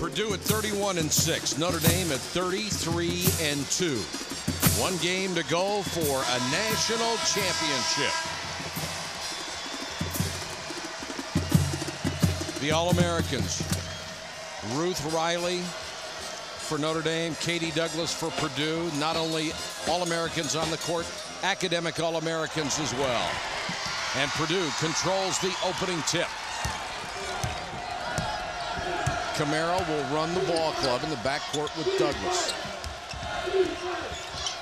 Purdue at 31 and 6. Notre Dame at 33 and 2. One game to go for a national championship. The All-Americans. Ruth Riley for Notre Dame, Katie Douglas for Purdue. Not only All-Americans on the court, academic All-Americans as well. And Purdue controls the opening tip. Komara will run the ball club in the backcourt with Douglas.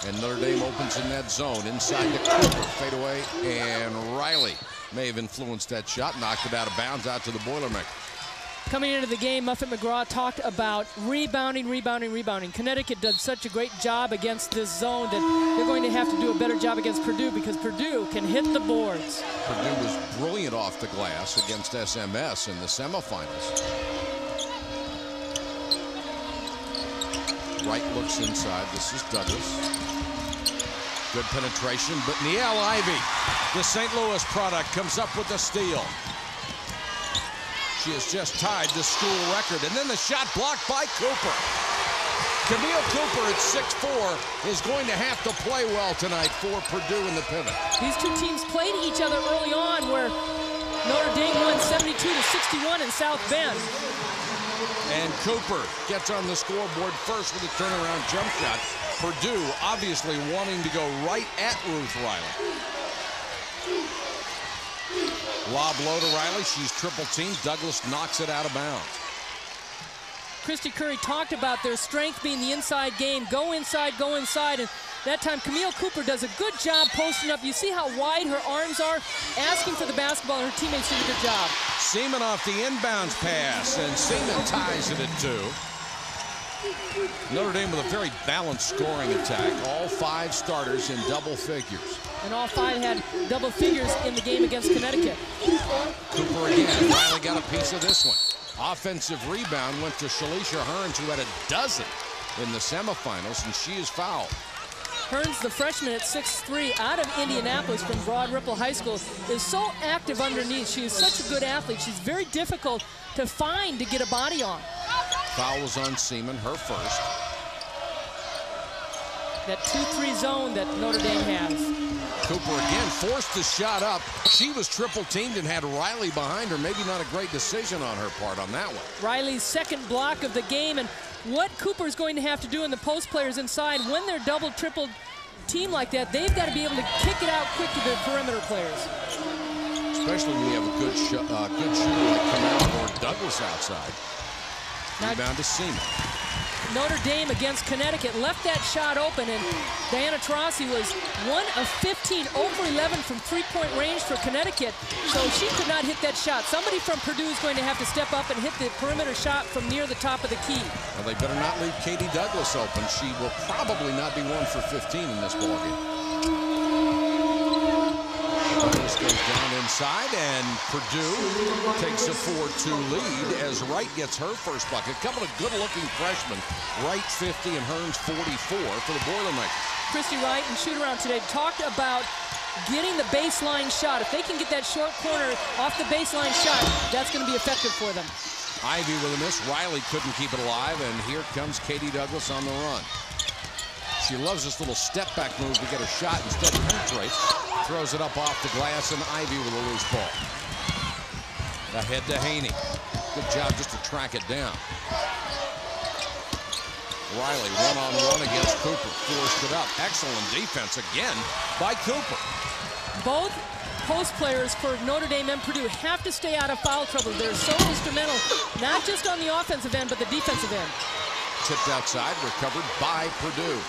And Notre Dame opens in that zone inside the Cooper fadeaway. And Riley may have influenced that shot, knocked it out of bounds out to the Boilermakers. Coming into the game, Muffet McGraw talked about rebounding, rebounding, rebounding. Connecticut does such a great job against this zone that they're going to have to do a better job against Purdue because Purdue can hit the boards. Purdue was brilliant off the glass against SMS in the semifinals. Wright looks inside. This is Douglas. Good penetration, but Niele Ivey, the St. Louis product, comes up with the steal. She has just tied the school record. And then the shot blocked by Cooper. Camille Cooper at 6'4 is going to have to play well tonight for Purdue in the pivot. These two teams played each other early on where Notre Dame won 72 to 61 in South Bend. And Cooper gets on the scoreboard first with a turnaround jump shot. Purdue obviously wanting to go right at Ruth Riley. Lob low to Riley. She's triple teamed. Douglas knocks it out of bounds. Kristy Curry talked about their strength being the inside game. Go inside, go inside. And that time, Camille Cooper does a good job posting up. You see how wide her arms are, asking for the basketball, and her teammates do a good job. Siemon off the inbounds pass, and Siemon ties it at two. Notre Dame with a very balanced scoring attack. All five starters in double figures. And all five had double figures in the game against Connecticut. Cooper again. Riley got a piece of this one. Offensive rebound went to Shalicia Hurns, who had a dozen in the semifinals, and she is fouled. Hurns, the freshman at 6'3", out of Indianapolis from Broad Ripple High School, is so active underneath. She is such a good athlete. She's very difficult to find to get a body on. Foul was on Siemon, her first. That 2-3 zone that Notre Dame has. Cooper again forced the shot up. She was triple teamed and had Riley behind her. Maybe not a great decision on her part on that one. Riley's second block of the game and what Cooper's going to have to do in the post players inside when they're double triple team like that, they've got to be able to kick it out quick to the perimeter players. Especially when you have a good, sh uh, good shooter like Komara or Douglas outside. Rebound to Siemon. Notre Dame against Connecticut left that shot open, and Diana Taurasi was 1 of 15, over 11 from three-point range for Connecticut, so she could not hit that shot. Somebody from Purdue is going to have to step up and hit the perimeter shot from near the top of the key. Well, they better not leave Katie Douglas open. She will probably not be 1 for 15 in this ballgame. Douglas goes down inside, and Purdue takes a 4-2 lead as Wright gets her first bucket. A couple of good-looking freshmen. Wright 50 and Hurns 44 for the Boilermakers. Christy Wright and shoot-around today talked about getting the baseline shot. If they can get that short corner off the baseline shot, that's going to be effective for them. Ivey with a miss. Riley couldn't keep it alive, and here comes Katie Douglas on the run. She loves this little step-back move to get a shot. Instead, of penetrates, throws it up off the glass, and Ivey with a loose ball. Ahead to Haney. Good job just to track it down. Riley one-on-one -on -one against Cooper. Forced it up. Excellent defense again by Cooper. Both post players for Notre Dame and Purdue have to stay out of foul trouble. They're so instrumental, not just on the offensive end, but the defensive end. Tipped outside, recovered by Purdue.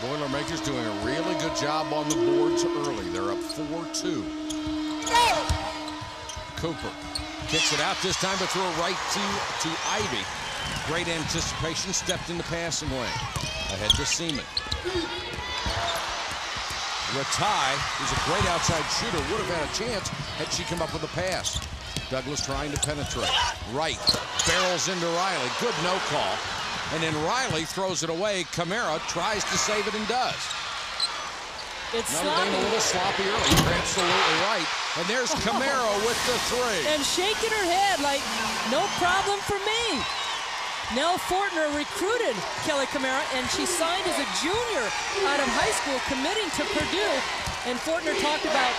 Boilermakers doing a really good job on the boards early. They're up 4-2. Cooper kicks it out this time, but throw it right to, to Ivey. Great anticipation, stepped in the passing lane. Ahead to Siemon. Ratay, who's a great outside shooter, would have had a chance had she come up with a pass. Douglas trying to penetrate. Wright, barrels into Riley. Good no call. And then Riley throws it away. Komara tries to save it and does. It's Notre Dame a little sloppy early. You're absolutely right. And there's oh. Komara with the three. And shaking her head like, no problem for me. Nell Fortner recruited Kelly Komara, and she signed as a junior out of high school, committing to Purdue. And Fortner talked about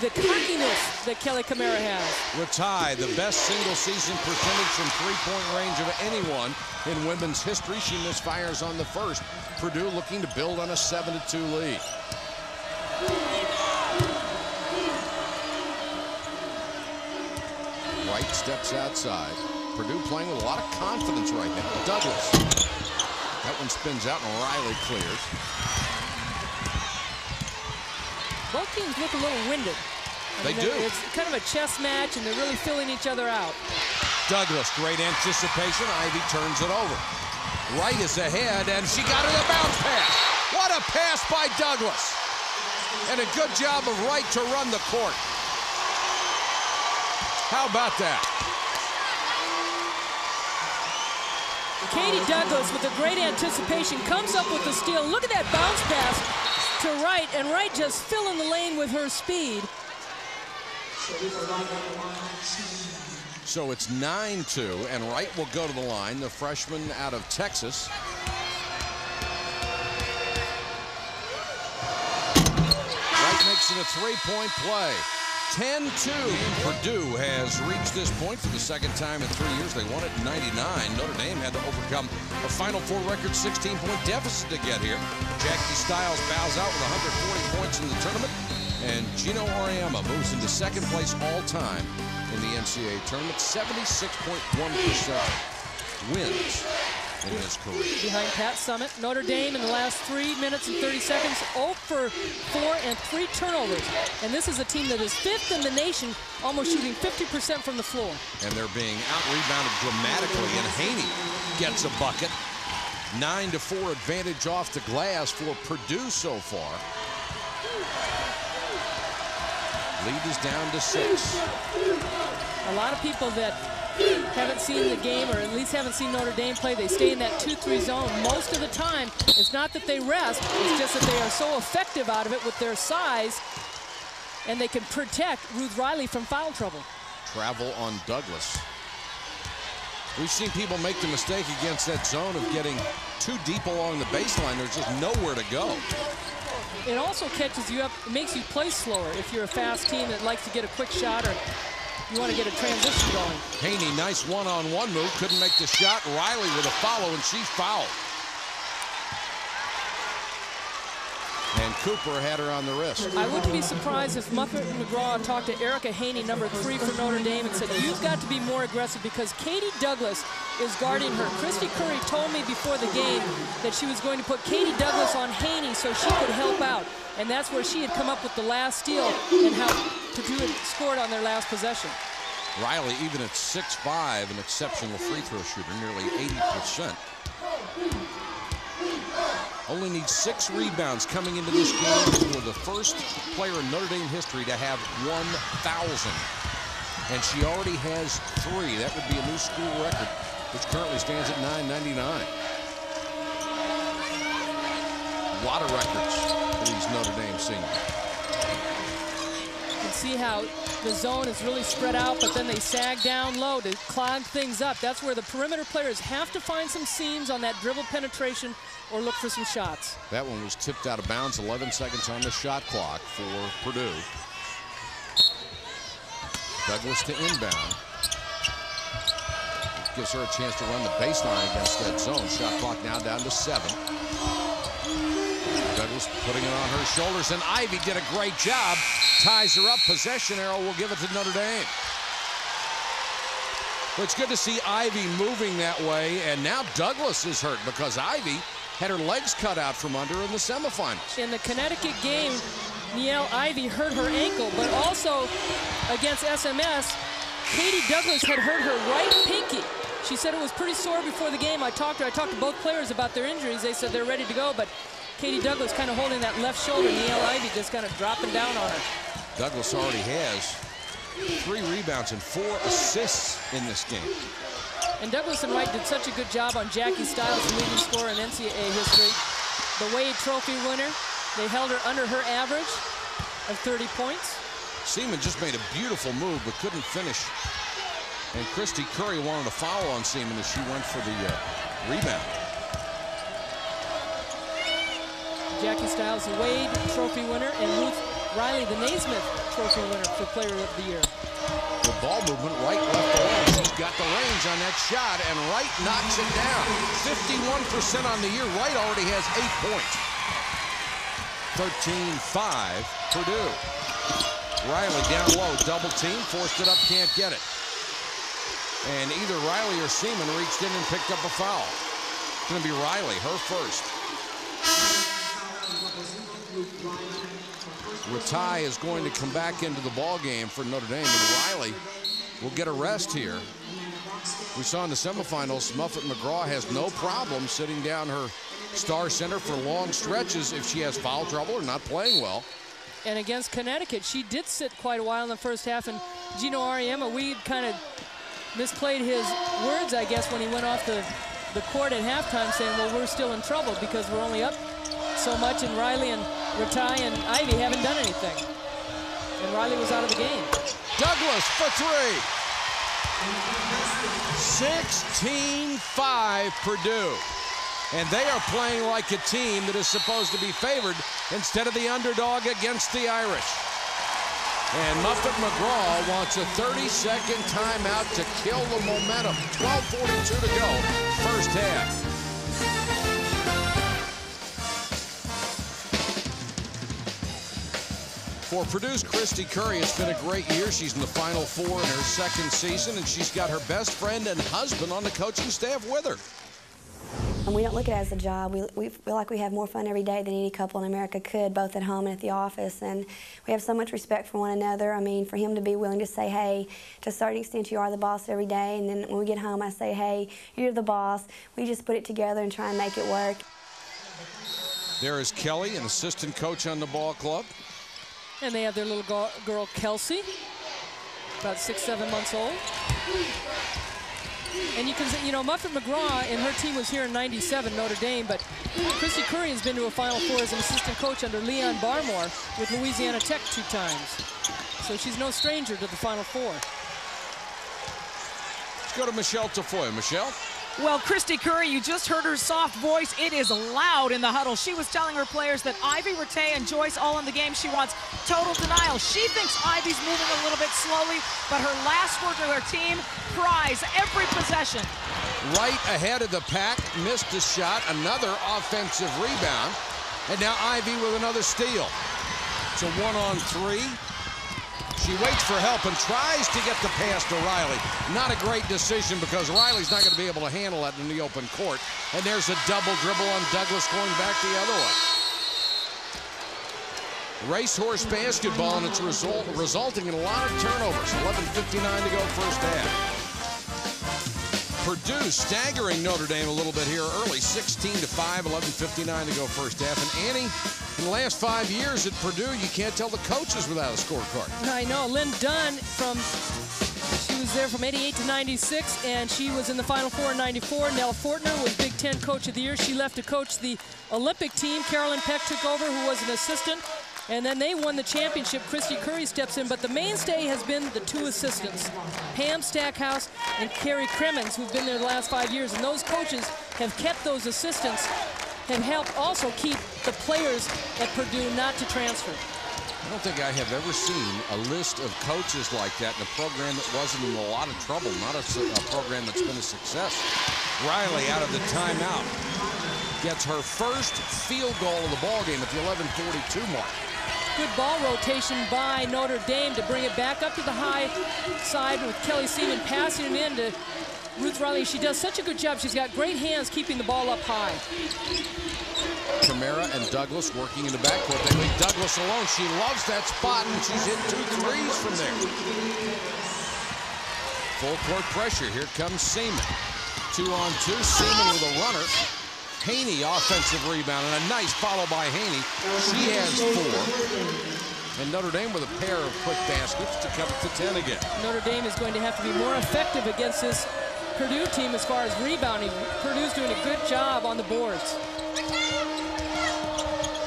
the cockiness that Kelly Komara has. Ratay, the best single season percentage from three-point range of anyone in women's history. She misfires on the first. Purdue looking to build on a 7-2 lead. Wright steps outside. Purdue playing with a lot of confidence right now. Douglas. That one spins out and Riley clears. Both teams look a little winded. I They mean, do. It's kind of a chess match, and they're really filling each other out. Douglas, great anticipation. Ivey turns it over. Wright is ahead, and she got it a bounce pass. What a pass by Douglas. And a good job of Wright to run the court. How about that? Katie Douglas with a great anticipation comes up with the steal. Look at that bounce pass to Wright, and Wright just filling the lane with her speed. So it's 9-2, and Wright will go to the line, the freshman out of Texas. Wright makes it a three-point play. 10-2. Purdue has reached this point for the second time in three years. They won it in 99. Notre Dame had to overcome a Final Four record 16-point deficit to get here. Jackie Stiles bows out with 140 points in the tournament. And Geno Auriemma moves into second place all-time in the NCAA tournament. 76.1% wins in his career. behind Pat Summitt. Notre Dame in the last three minutes and 30 seconds, 0 for 4 and three turnovers. And this is a team that is fifth in the nation, almost shooting 50% from the floor. and they're being out-rebounded dramatically, and Haney gets a bucket. 9 to 4 advantage off the glass for Purdue so far. Lead is down to six. A lot of people that haven't seen the game or at least haven't seen Notre Dame play, they stay in that 2-3 zone most of the time. It's not that they rest, it's just that they are so effective out of it with their size and they can protect Ruth Riley from foul trouble. Travel on Douglas. We've seen people make the mistake against that zone of getting too deep along the baseline. There's just nowhere to go. It also catches you up, it makes you play slower if you're a fast team that likes to get a quick shot or you want to get a transition going. Haney, nice one-on-one move. Couldn't make the shot. Riley with a follow, and she's fouled. And Cooper had her on the wrist. I wouldn't be surprised if Muffet and McGraw talked to Ericka Haney, number three for Notre Dame, and said, you've got to be more aggressive because Katie Douglas is guarding her. Kristy Curry told me before the game that she was going to put Katie Douglas on Haney so she could help out. And that's where she had come up with the last steal and how Purdue had scored on their last possession. Riley, even at 6'5", an exceptional free throw shooter, nearly 80%. Only needs six rebounds coming into this game for the first player in Notre Dame history to have 1,000. And she already has three. That would be a new school record, which currently stands at 999. A lot of records for these Notre Dame seniors. You can see how the zone is really spread out, but then they sag down low to clog things up. That's where the perimeter players have to find some seams on that dribble penetration or look for some shots. That one was tipped out of bounds. 11 seconds on the shot clock for Purdue. Douglas to inbound. Gives her a chance to run the baseline against that zone. Shot clock now down to seven. Putting it on her shoulders, and Ivey did a great job. Ties her up. Possession arrow will give it to Notre Dame. But it's good to see Ivey moving that way, and now Douglas is hurt because Ivey had her legs cut out from under in the semifinals. In the Connecticut game, Niele Ivey hurt her ankle, but also against SMS, Katie Douglas had hurt her right pinky. She said it was pretty sore before the game. I talked to her, I talked to both players about their injuries. They said they're ready to go, but Katie Douglas kind of holding that left shoulder. Niele Ivey just kind of dropping down on her. Douglas already has three rebounds and four assists in this game. And Douglas and Wright did such a good job on Jackie Stiles, the leading scorer in NCAA history. The Wade Trophy winner. They held her under her average of 30 points. Siemon just made a beautiful move but couldn't finish. And Kristy Curry wanted to foul on Siemon as she went for the uh, rebound. Jackie Stiles, the Wade Trophy winner, and Ruth Riley, the Naismith Trophy winner for Player of the Year. The ball movement, right, left, alone. She's got the range on that shot, and Wright knocks it down. 51% on the year. Wright already has eight points. 13-5, Purdue. Riley down low, double team, forced it up, can't get it. And either Riley or Siemon reached in and picked up a foul. It's going to be Riley, her first. Ratay is going to come back into the ball game for Notre Dame, and Riley will get a rest here. We saw in the semifinals, Muffet McGraw has no problem sitting down her star center for long stretches if she has foul trouble or not playing well. And against Connecticut, she did sit quite a while in the first half, and Geno Auriemma, we kind of misplayed his words, I guess, when he went off the, the court at halftime saying, well, we're still in trouble because we're only up so much, and Riley and Ratay and Ivey haven't done anything. And Riley was out of the game. Douglas for three. 16-5 Purdue. And they are playing like a team that is supposed to be favored instead of the underdog against the Irish. And Muffet McGraw wants a 30-second timeout to kill the momentum. 12.42 to go, first half. For Purdue's Kristy Curry, it's been a great year. She's in the Final Four in her second season, and she's got her best friend and husband on the coaching staff with her. And we don't look at it as a job. We, we feel like we have more fun every day than any couple in America could, both at home and at the office. And we have so much respect for one another. I mean, for him to be willing to say, hey, to a certain extent, you are the boss every day. And then when we get home, I say, hey, you're the boss. We just put it together and try and make it work. There is Kelly, an assistant coach on the ball club. And they have their little girl, Kelsey, about six, seven months old. And you can say, you know, Muffet McGraw and her team was here in 97, Notre Dame, but Kristy Curry has been to a Final Four as an assistant coach under Leon Barmore with Louisiana Tech two times. So she's no stranger to the Final Four. Let's go to Michelle Tafoya. Michelle? Well, Kristy Curry, you just heard her soft voice. It is loud in the huddle. She was telling her players that Ivey, Ratay, and Joyce all in the game. She wants total denial. She thinks Ivey's moving a little bit slowly, but her last word to her team, prize every possession. Wright ahead of the pack, missed a shot, another offensive rebound, and now Ivey with another steal. It's a one on three. She waits for help and tries to get the pass to Riley. Not a great decision because Riley's not going to be able to handle that in the open court. And there's a double dribble on Douglas going back the other way. Racehorse basketball, and it's result, resulting in a lot of turnovers. 11.59 to go first half. Purdue staggering Notre Dame a little bit here early, 16 to 5, 11.59 to go first half. And Annie, in the last five years at Purdue, you can't tell the coaches without a scorecard. I know. Lynn Dunn from she was there from 88 to 96, and she was in the Final Four in 94. Nell Fortner was Big Ten Coach of the Year. She left to coach the Olympic team. Carolyn Peck took over, who was an assistant. And then they won the championship. Kristy Curry steps in, but the mainstay has been the two assistants, Pam Stackhouse and Carrie Crimmins, who've been there the last five years. And those coaches have kept those assistants and helped also keep the players at Purdue not to transfer. I don't think I have ever seen a list of coaches like that in a program that wasn't in a lot of trouble, not a, a program that's been a success. Riley out of the timeout gets her first field goal of the ball game at the 11:42 mark. Good ball rotation by Notre Dame to bring it back up to the high side with Kelly Siemon passing it in to Ruth Riley. She does such a good job. She's got great hands keeping the ball up high. Komara and Douglas working in the backcourt. They leave Douglas alone. She loves that spot, and she's hit two threes from there. Full court pressure. Here comes Siemon. Two on two. Siemon with a runner. Haney offensive rebound and a nice follow by Haney. She has four. And Notre Dame with a pair of quick baskets to cut it to 10 again. Notre Dame is going to have to be more effective against this Purdue team as far as rebounding. Purdue's doing a good job on the boards.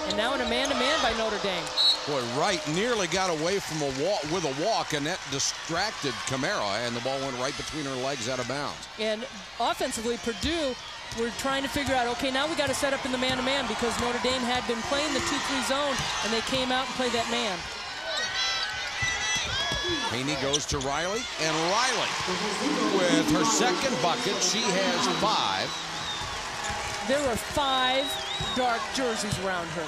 And And now in a man-to-man -man by Notre Dame. Boy, Wright nearly got away from a walk with a walk, and that distracted Komara, and the ball went right between her legs out of bounds. And offensively, Purdue we're trying to figure out, okay, now we got to set up in the man-to-man -man because Notre Dame had been playing the 2-3 zone, and they came out and played that man. Haney goes to Riley, and Riley, with her second bucket, she has five. There are five dark jerseys around her.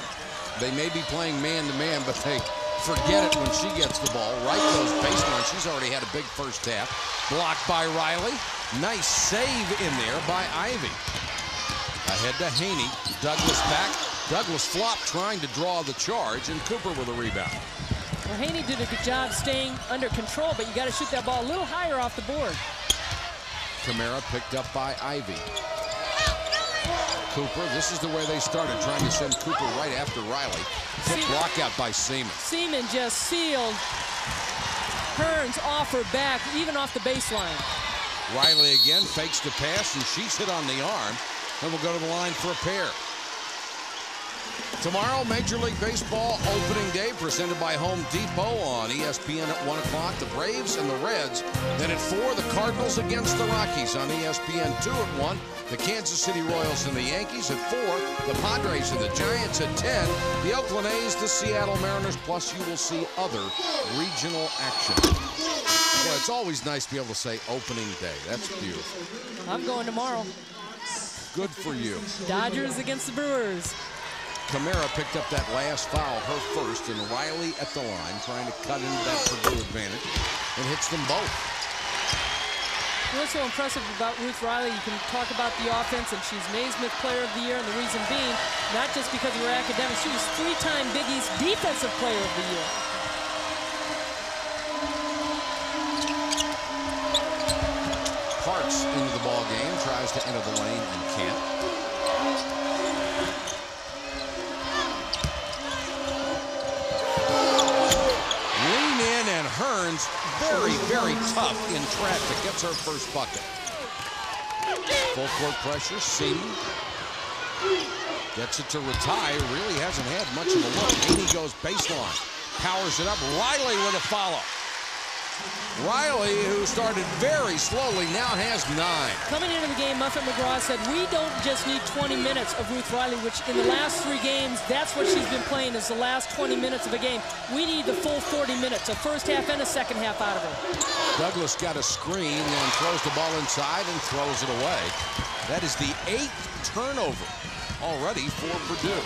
They may be playing man-to-man, -man, but they forget it when she gets the ball. Wright goes baseline. She's already had a big first half. Blocked by Riley. Nice save in there by Ivey. Ahead to Haney. Douglas back. Douglas flopped trying to draw the charge, and Cooper with a rebound. Well, Haney did a good job staying under control, but you got to shoot that ball a little higher off the board. Komara picked up by Ivey. Cooper, this is the way they started, trying to send Cooper right after Riley. Quick block out by Siemon. Siemon just sealed Hurns off her back, even off the baseline. Riley again fakes the pass, and she's hit on the arm. And we'll go to the line for a pair. Tomorrow, Major League Baseball opening day presented by Home Depot on ESPN at 1 o'clock. The Braves and the Reds. Then at 4, the Cardinals against the Rockies on ESPN 2 at 1. The Kansas City Royals and the Yankees at 4. The Padres and the Giants at 10. The Oakland A's, the Seattle Mariners. Plus, you will see other regional action. Well, it's always nice to be able to say opening day. That's beautiful. I'm going tomorrow. Good for you. Dodgers against the Brewers. Komara picked up that last foul, her first, and Riley at the line trying to cut into that Purdue advantage and hits them both. What's so impressive about Ruth Riley, you can talk about the offense, and she's Naismith Player of the Year, and the reason being, not just because of her academics, she was three-time Big East Defensive Player of the Year. Parks into the ball game, tries to enter the lane and can't. Hurns, very, very tough in traffic. Gets her first bucket. Full court pressure. Siemon gets it to Ratay. Really hasn't had much of a look. Haney goes baseline. Powers it up. Riley with a follow. Riley, who started very slowly, now has nine. Coming into the game, Muffet McGraw said, we don't just need 20 minutes of Ruth Riley, which in the last three games, that's what she's been playing is the last 20 minutes of a game. We need the full 40 minutes, a first half and a second half out of her. Douglas got a screen and throws the ball inside and throws it away. That is the eighth turnover already for Purdue.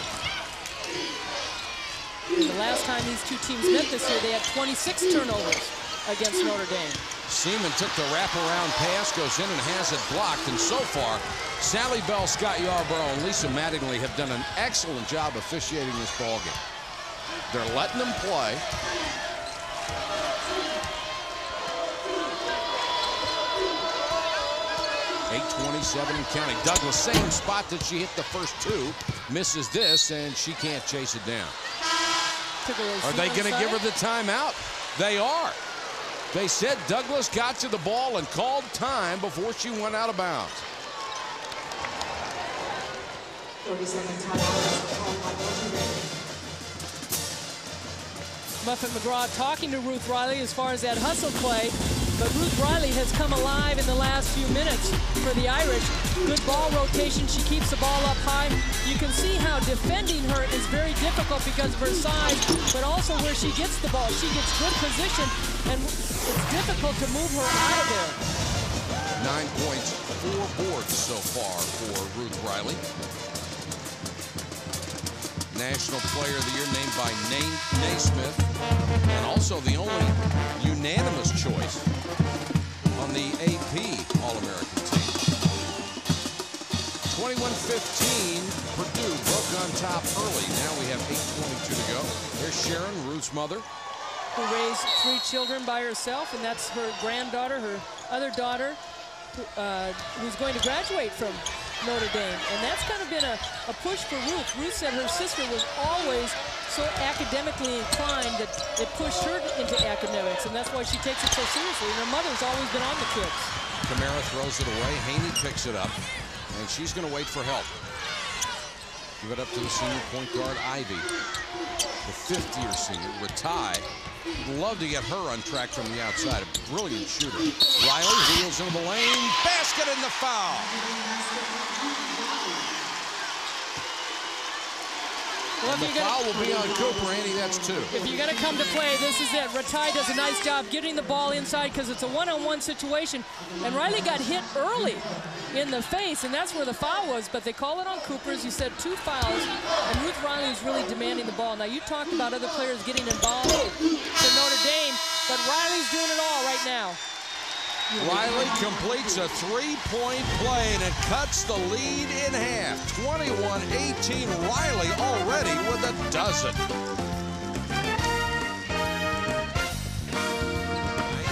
The last time these two teams met this year, they had 26 turnovers against Notre Dame. Siemon took the wraparound pass, goes in and has it blocked. And so far, Sally Bell, Scott Yarborough, and Lisa Mattingly have done an excellent job officiating this ball game. They're letting them play. Eight twenty-seven counting. Douglas, same spot that she hit the first two, misses this, and she can't chase it down. Are they going to give her the timeout? They are. They said Douglas got to the ball and called time before she went out of bounds. 30 second timeout. Muffet McGraw talking to Ruth Riley as far as that hustle play. But Ruth Riley has come alive in the last few minutes for the Irish. Good ball rotation. She keeps the ball up high. You can see how defending her is very difficult because of her size, but also where she gets the ball. She gets good position, and it's difficult to move her out of there. Nine points, four boards so far for Ruth Riley. National Player of the Year named by Naismith, and also the only unanimous choice on the AP All-American team. 21-15, Purdue broke on top early. Now we have 8.22 to go. There's Sharon, Ruth's mother. Who raised three children by herself, and that's her granddaughter, her other daughter, uh, who's going to graduate from Notre Dame. And that's kind of been a, a push for Ruth. Ruth said her sister was always so academically inclined that it pushed her into academics, and that's why she takes it so seriously. And her mother's always been on the kids. Komara throws it away. Haney picks it up, and she's going to wait for help. Give it up to the senior point guard, Ivey. The fifth-year senior, Ratay. Love to get her on track from the outside. A brilliant shooter. Riley wheels into the lane. Basket in the foul. Well, if The you're gonna- foul will be on Cooper, Andy. That's two. If you're going to come to play, this is it. Ratay does a nice job getting the ball inside because it's a one-on-one situation. And Riley got hit early in the face, and that's where the foul was. But they call it on Cooper, as you said, two fouls. And Ruth Riley is really demanding the ball. Now, you talked about other players getting involved for Notre Dame, but Riley's doing it all right now. Riley completes a three-point play, and it cuts the lead in half. 21-18. Riley already with a dozen.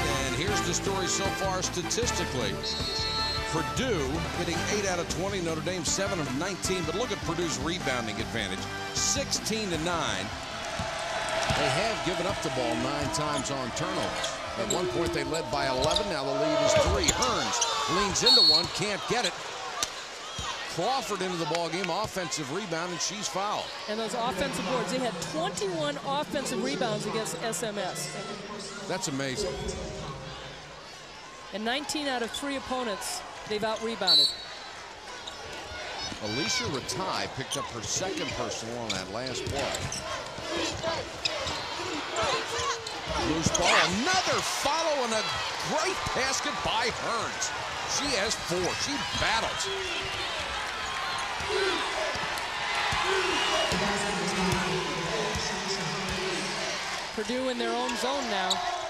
And here's the story so far statistically. Purdue hitting 8 out of 20, Notre Dame 7 of 19. But look at Purdue's rebounding advantage, 16 to 9. They have given up the ball nine times on turnovers. At one point they led by 11. Now the lead is three. Hurns leans into one, can't get it. Crawford into the ball game, offensive rebound, and she's fouled. And those offensive boards, they had 21 offensive rebounds against SMS. That's amazing. And 19 out of three opponents, they've out-rebounded. Alicia Ratay picked up her second personal on that last play. Loose ball, another follow and a great basket by Hurns. She has four. She battles. Purdue in their own zone now.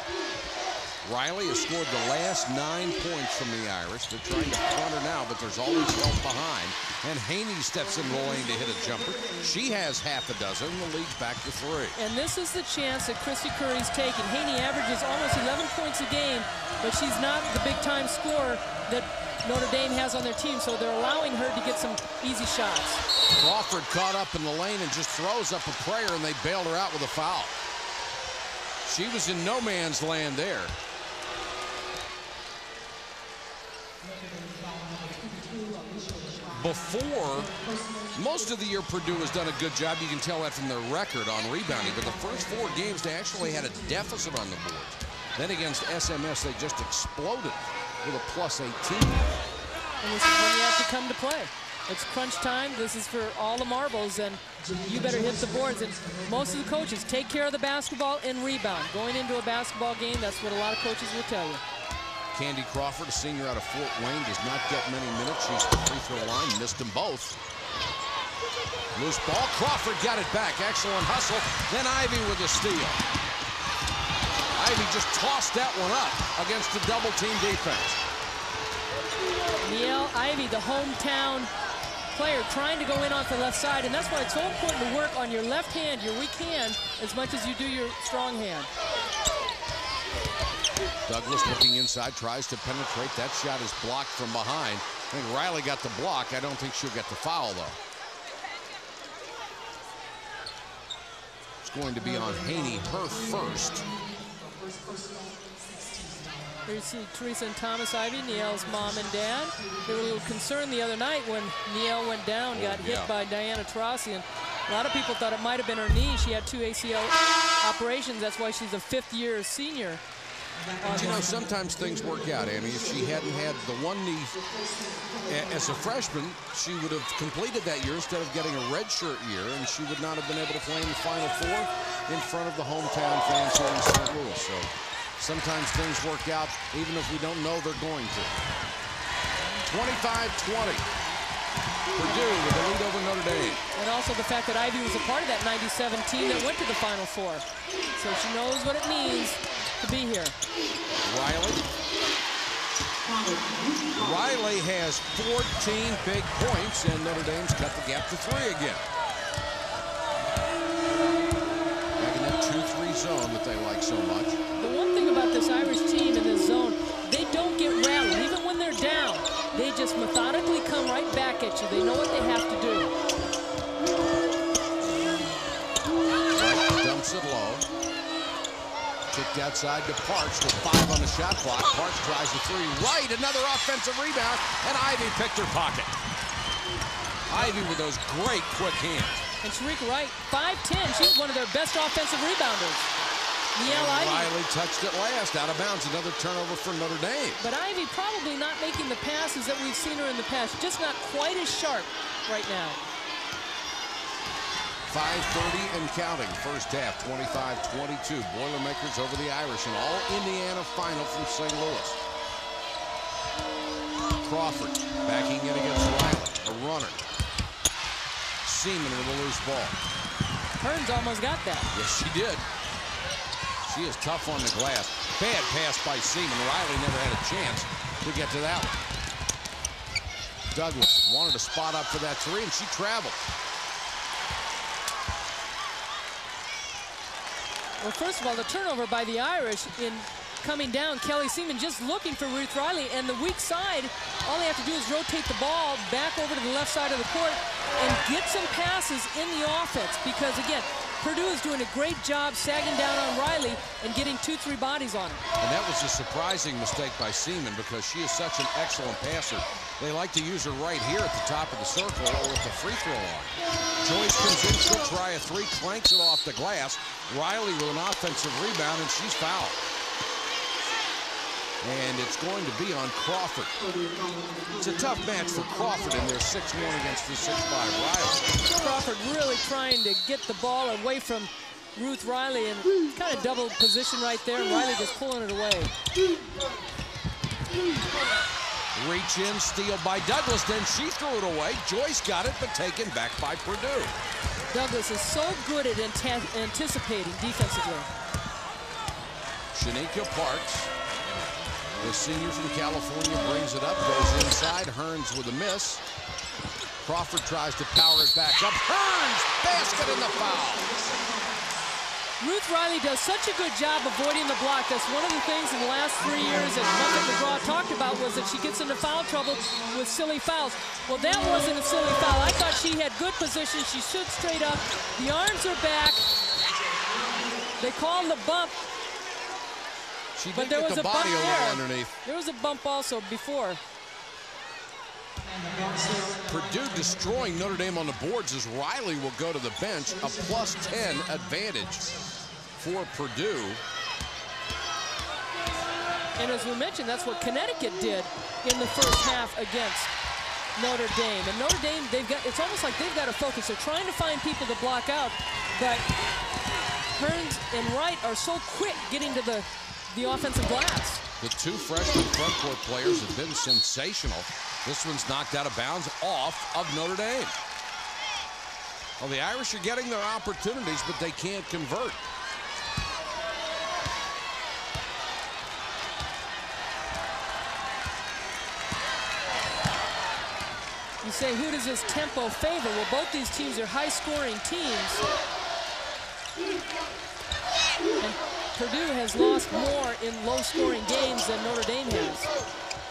Riley has scored the last nine points from the Irish. They're trying to counter now, but there's always help behind. And Haney steps in the lane to hit a jumper. She has half a dozen. The lead's back to three. And this is the chance that Kristy Curry's taking. Haney averages almost 11 points a game, but she's not the big-time scorer that Notre Dame has on their team, so they're allowing her to get some easy shots. Crawford caught up in the lane and just throws up a prayer, and they bailed her out with a foul. She was in no man's land there. Before, most of the year Purdue has done a good job. You can tell that from their record on rebounding. But the first four games, they actually had a deficit on the board. Then against SMS, they just exploded with a plus 18. And this is when you have to come to play. It's crunch time. This is for all the marbles, and you better hit the boards. And most of the coaches take care of the basketball and rebound. Going into a basketball game, that's what a lot of coaches will tell you. Candy Crawford, a senior out of Fort Wayne, does not get many minutes. She's the free throw line, missed them both. Loose ball, Crawford got it back. Excellent hustle. Then Ivey with the steal. Ivey just tossed that one up against the double team defense. Niele Ivey, the hometown player, trying to go in off the left side, and that's why it's so important to work on your left hand, your weak hand, as much as you do your strong hand. Douglas looking inside, tries to penetrate. That shot is blocked from behind. I think Riley got the block. I don't think she'll get the foul, though. It's going to be on Haney, her first. Here you see Teresa and Thomas Ivey, Niele's mom and dad. They were a little concerned the other night when Niele went down, oh, got hit by Diana Taurasi, and a lot of people thought it might have been her knee. She had two ACL operations. That's why she's a fifth-year senior. But you know, sometimes things work out, Amy. If she hadn't had the one knee as a freshman, she would have completed that year instead of getting a redshirt year, and she would not have been able to play in the Final Four in front of the hometown fans here in St. Louis. So sometimes things work out even if we don't know they're going to. 25-20. Purdue with the lead over Notre Dame. And also the fact that Ivey was a part of that 97 team that went to the Final Four. So she knows what it means to be here. Riley. Riley has 14 big points, and Notre Dame's cut the gap to three again. Back in that 2-3 zone that they like so much. The one thing about this Irish team in this zone, they don't get rattled. Even when they're down, they just methodically come right back at you. They know what they have to do. Wright, dumps it low. Kicked outside to Parks with five on the shot clock. Parks tries the three. Wright, another offensive rebound, and Ivey picked her pocket. Ivey with those great quick hands. And Shereka Wright, 5'10", she's one of their best offensive rebounders. Niele Ivey. Riley touched it last, out of bounds. Another turnover for Notre Dame. But Ivey probably not making the passes that we've seen her in the past. Just not quite as sharp right now. 5.30 and counting. First half, 25-22. Boilermakers over the Irish. in all-Indiana final from St. Louis. Crawford backing in against Riley. A runner. Siemon with a loose ball. Hurns almost got that. Yes, she did. She is tough on the glass. Bad pass by Siemon. Riley never had a chance to get to that one. Douglas wanted to spot up for that three, and she traveled. Well, first of all, the turnover by the Irish in coming down. Kelly Siemon just looking for Ruth Riley. And the weak side, all they have to do is rotate the ball back over to the left side of the court and get some passes in the offense. Because, again, Purdue is doing a great job sagging down on Riley and getting two, three bodies on him. And that was a surprising mistake by Siemon because she is such an excellent passer. They like to use her right here at the top of the circle or the free throw line. Joyce comes in, she'll try a three, clanks it off the glass. Riley with an offensive rebound, and she's fouled. And it's going to be on Crawford. It's a tough match for Crawford in their 6-1 against the 6-5 Riley. Crawford really trying to get the ball away from Ruth Riley and kind of double position right there. Riley just pulling it away. Reach in, steal by Douglas, then she threw it away. Joyce got it, but taken back by Purdue. Douglas is so good at anticipating defensively. Shanika Parks, the senior from California, brings it up, goes inside. Hurns with a miss. Crawford tries to power it back up. Hurns, basket in the foul. Ruth Riley does such a good job avoiding the block. That's one of the things in the last three years that Muffet McGraw talked about was that she gets into foul trouble with silly fouls. Well, that wasn't a silly foul. I thought she had good position. She stood straight up. The arms are back. They called the bump. She but there get was the a body bump there. underneath. There was a bump also before. Purdue destroying Notre Dame on the boards as Riley will go to the bench. A plus 10 advantage for Purdue. And as we mentioned, that's what Connecticut did in the first half against Notre Dame. And Notre Dame, they've got it's almost like they've got to focus. They're trying to find people to block out, but Hurns and Wright are so quick getting to the, the offensive glass. The two freshman front court players have been sensational. This one's knocked out of bounds off of Notre Dame. Well, the Irish are getting their opportunities, but they can't convert. You say, who does this tempo favor? Well, both these teams are high-scoring teams. And Purdue has lost more in low-scoring games than Notre Dame has.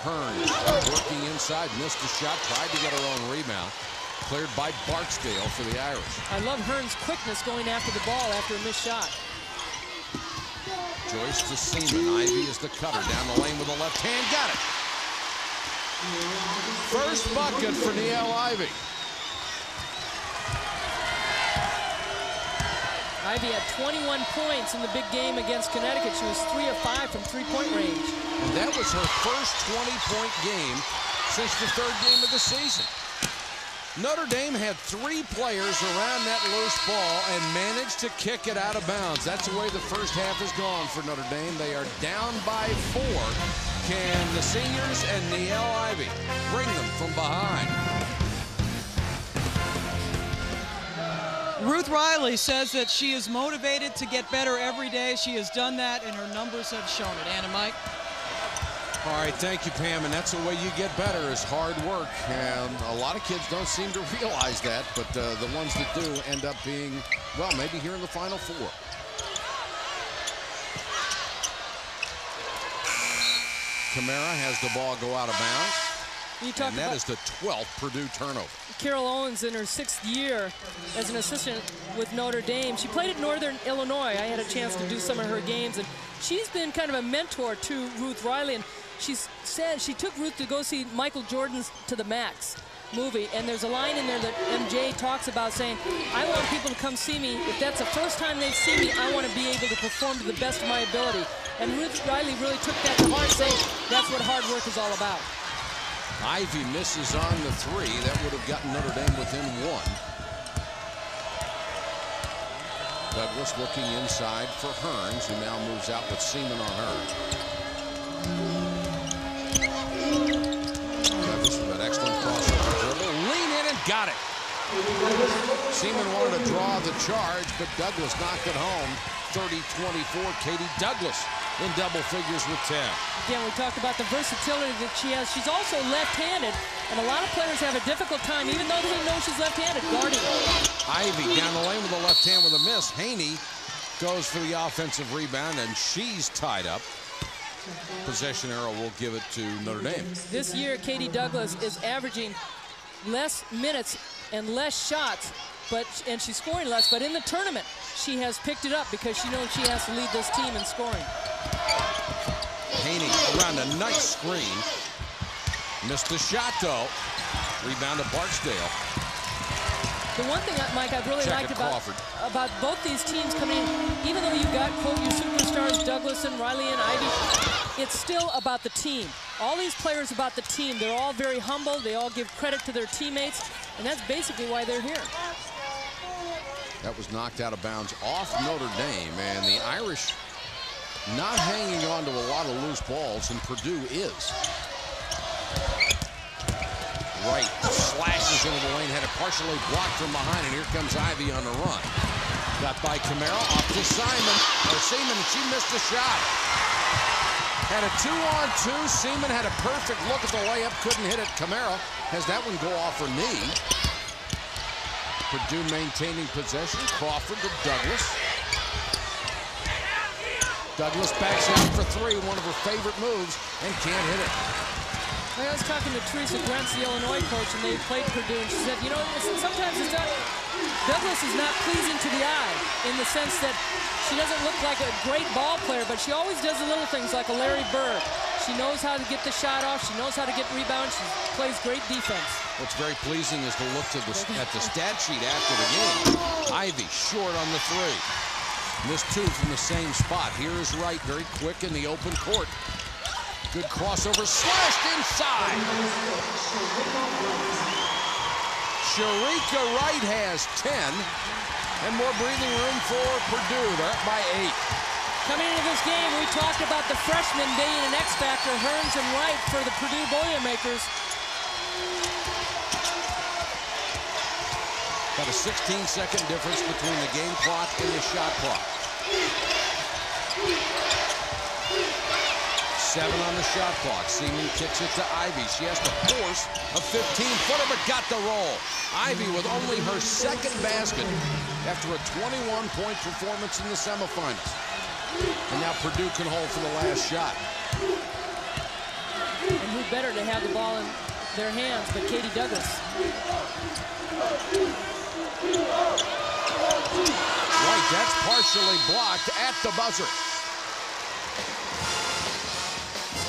Hurns working inside, missed a shot, tried to get her own rebound. Cleared by Barksdale for the Irish. I love Hurns' quickness going after the ball after a missed shot. Joyce to Siemon. Ivey is the cutter down the lane with the left hand. Got it. First bucket for Niele Ivey. Ivey had 21 points in the big game against Connecticut. She was 3 of 5 from three-point range. And that was her first 20-point game since the third game of the season. Notre Dame had three players around that loose ball and managed to kick it out of bounds. That's the way the first half has gone for Notre Dame. They are down by four. Can the seniors and Niele Ivey bring them from behind? Ruth Riley says that she is motivated to get better every day. She has done that, and her numbers have shown it. Anna Mike. All right, thank you, Pam. And that's the way you get better is hard work. And a lot of kids don't seem to realize that, but uh, the ones that do end up being, well, maybe here in the Final Four. Komara has the ball go out of bounds. And that about is the 12th Purdue turnover. Carol Owens in her sixth year as an assistant with Notre Dame. She played at Northern Illinois. I had a chance to do some of her games, and she's been kind of a mentor to Ruth Riley. And she said she took Ruth to go see Michael Jordan's to the max. movie. And there's a line in there that MJ talks about saying, I want people to come see me. If that's the first time they've seen me, I want to be able to perform to the best of my ability. And Ruth Riley really took that to heart, saying that's what hard work is all about. Ivey misses on the three. That would have gotten Notre Dame within one. Douglas looking inside for Hurns, who now moves out with Siemon on her. Douglas with an excellent crossover dribble. Lean in and got it. Siemon wanted to draw the charge, but Douglas knocked it home. 30-24, Katie Douglas in double figures with 10. Again, we talked about the versatility that she has. She's also left-handed, and a lot of players have a difficult time, even though they know she's left-handed, guarding. Ivey down the lane with the left hand with a miss. Haney goes for the offensive rebound, and she's tied up. Possession arrow will give it to Notre Dame. This year, Katie Douglas is averaging less minutes and less shots, but and she's scoring less. But in the tournament, she has picked it up because she knows she has to lead this team in scoring. Haney around a nice screen. Missed the shot, though. Rebound to Barksdale. The one thing, uh, Mike, I've really Check liked about, Crawford. about both these teams coming in, even though you've got, quote, your superstars, Douglas and Riley and Ivey, it's still about the team. All these players about the team, they're all very humble. They all give credit to their teammates, and that's basically why they're here. That was knocked out of bounds off Notre Dame, and the Irish not hanging on to a lot of loose balls, and Purdue is. Wright, slashes into the lane, had it partially blocked from behind, and here comes Ivey on the run. Got by Komara, off to Simon, oh, or Siemon, and she missed a shot. Had a two-on-two. Siemon had a perfect look at the layup, couldn't hit it. Komara has that one go off her knee. Purdue maintaining possession. Crawford to Douglas. Douglas backs out for three, one of her favorite moves, and can't hit it. I was talking to Theresa Grentz, the Illinois coach, and they played Purdue, and she said, you know, sometimes it's not, Douglas is not pleasing to the eye in the sense that she doesn't look like a great ball player, but she always does the little things like a Larry Bird. She knows how to get the shot off. She knows how to get rebounds. She plays great defense. What's very pleasing is to look to the, at the stat sheet after the game. Ivey short on the three. Missed two from the same spot. Here is Wright, very quick in the open court. Good crossover, slashed inside. Shereka Wright has 10, and more breathing room for Purdue. They're up by eight. Coming into this game, we talked about the freshmen being an X factor, Hurns and Wright for the Purdue Boilermakers. Got a 16-second difference between the game clock and the shot clock. Seven on the shot clock. Siemon kicks it to Ivey. She has to force a 15-footer, but got the roll. Ivey with only her second basket after a 21-point performance in the semifinals. And now Purdue can hold for the last shot. And who better to have the ball in their hands but Katie Douglas. Right, that's partially blocked at the buzzer.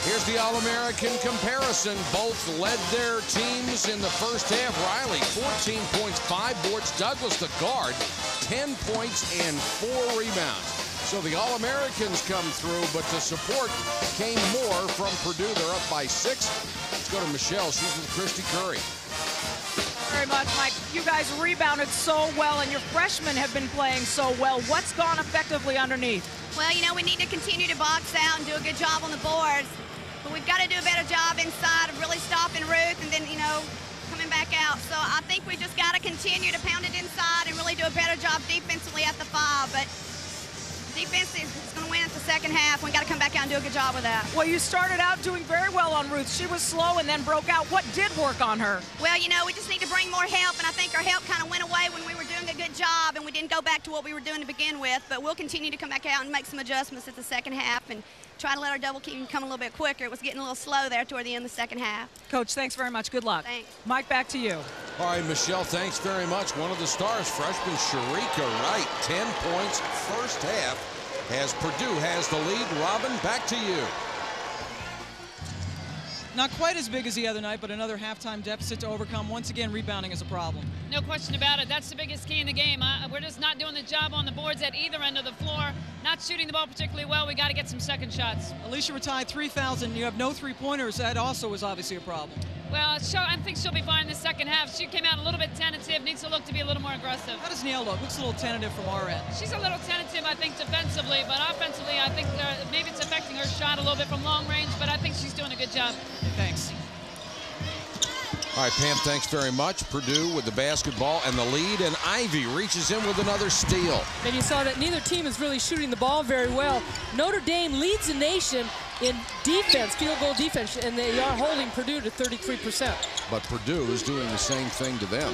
Here's the All-American comparison. Both led their teams in the first half. Riley, 14 points, five boards. Douglas, the guard, 10 points and four rebounds. So the All-Americans come through, but the support came more from Purdue. They're up by six. Let's go to Michelle. She's with Kristy Curry. Very much, Mike. You guys rebounded so well, and your freshmen have been playing so well. What's gone effectively underneath? Well, you know, we need to continue to box out and do a good job on the boards. But we've got to do a better job inside of really stopping Ruth and then, you know, coming back out. So I think we just got to continue to pound it inside and really do a better job defensively at the five. But defense is going to win at the second half. we got to come back out and do a good job with that. Well, you started out doing very well on Ruth. She was slow and then broke out. What did work on her? Well, you know, we just need to bring more help, and I think our help kind of went away when we were doing a good job, and we didn't go back to what we were doing to begin with. But we'll continue to come back out and make some adjustments at the second half and try to let our double team come a little bit quicker. It was getting a little slow there toward the end of the second half. Coach, thanks very much. Good luck. Thanks. Mike, back to you. All right, Michelle, thanks very much. One of the stars, freshman Shereka Wright, 10 points first half as Purdue has the lead. Robin, back to you. Not quite as big as the other night, but another halftime deficit to overcome. Once again, rebounding is a problem. No question about it. That's the biggest key in the game. Uh, we're just not doing the job on the boards at either end of the floor. Not shooting the ball particularly well. We got to get some second shots. Alicia Ratay, 3,000. You have no three-pointers. That also was obviously a problem. Well, I think she'll be fine in the second half. She came out a little bit tentative. Needs to look to be a little more aggressive. How does Neil look? Looks a little tentative from our end. She's a little tentative, I think, defensively, but offensively, I think uh, maybe it's affecting her shot a little bit from long range. But I think she's doing a good job. Thanks. All right, Pam, thanks very much. Purdue with the basketball and the lead, and Ivey reaches in with another steal. And you saw that neither team is really shooting the ball very well. Notre Dame leads the nation in defense, field goal defense, and they are holding Purdue to 33%. But Purdue is doing the same thing to them.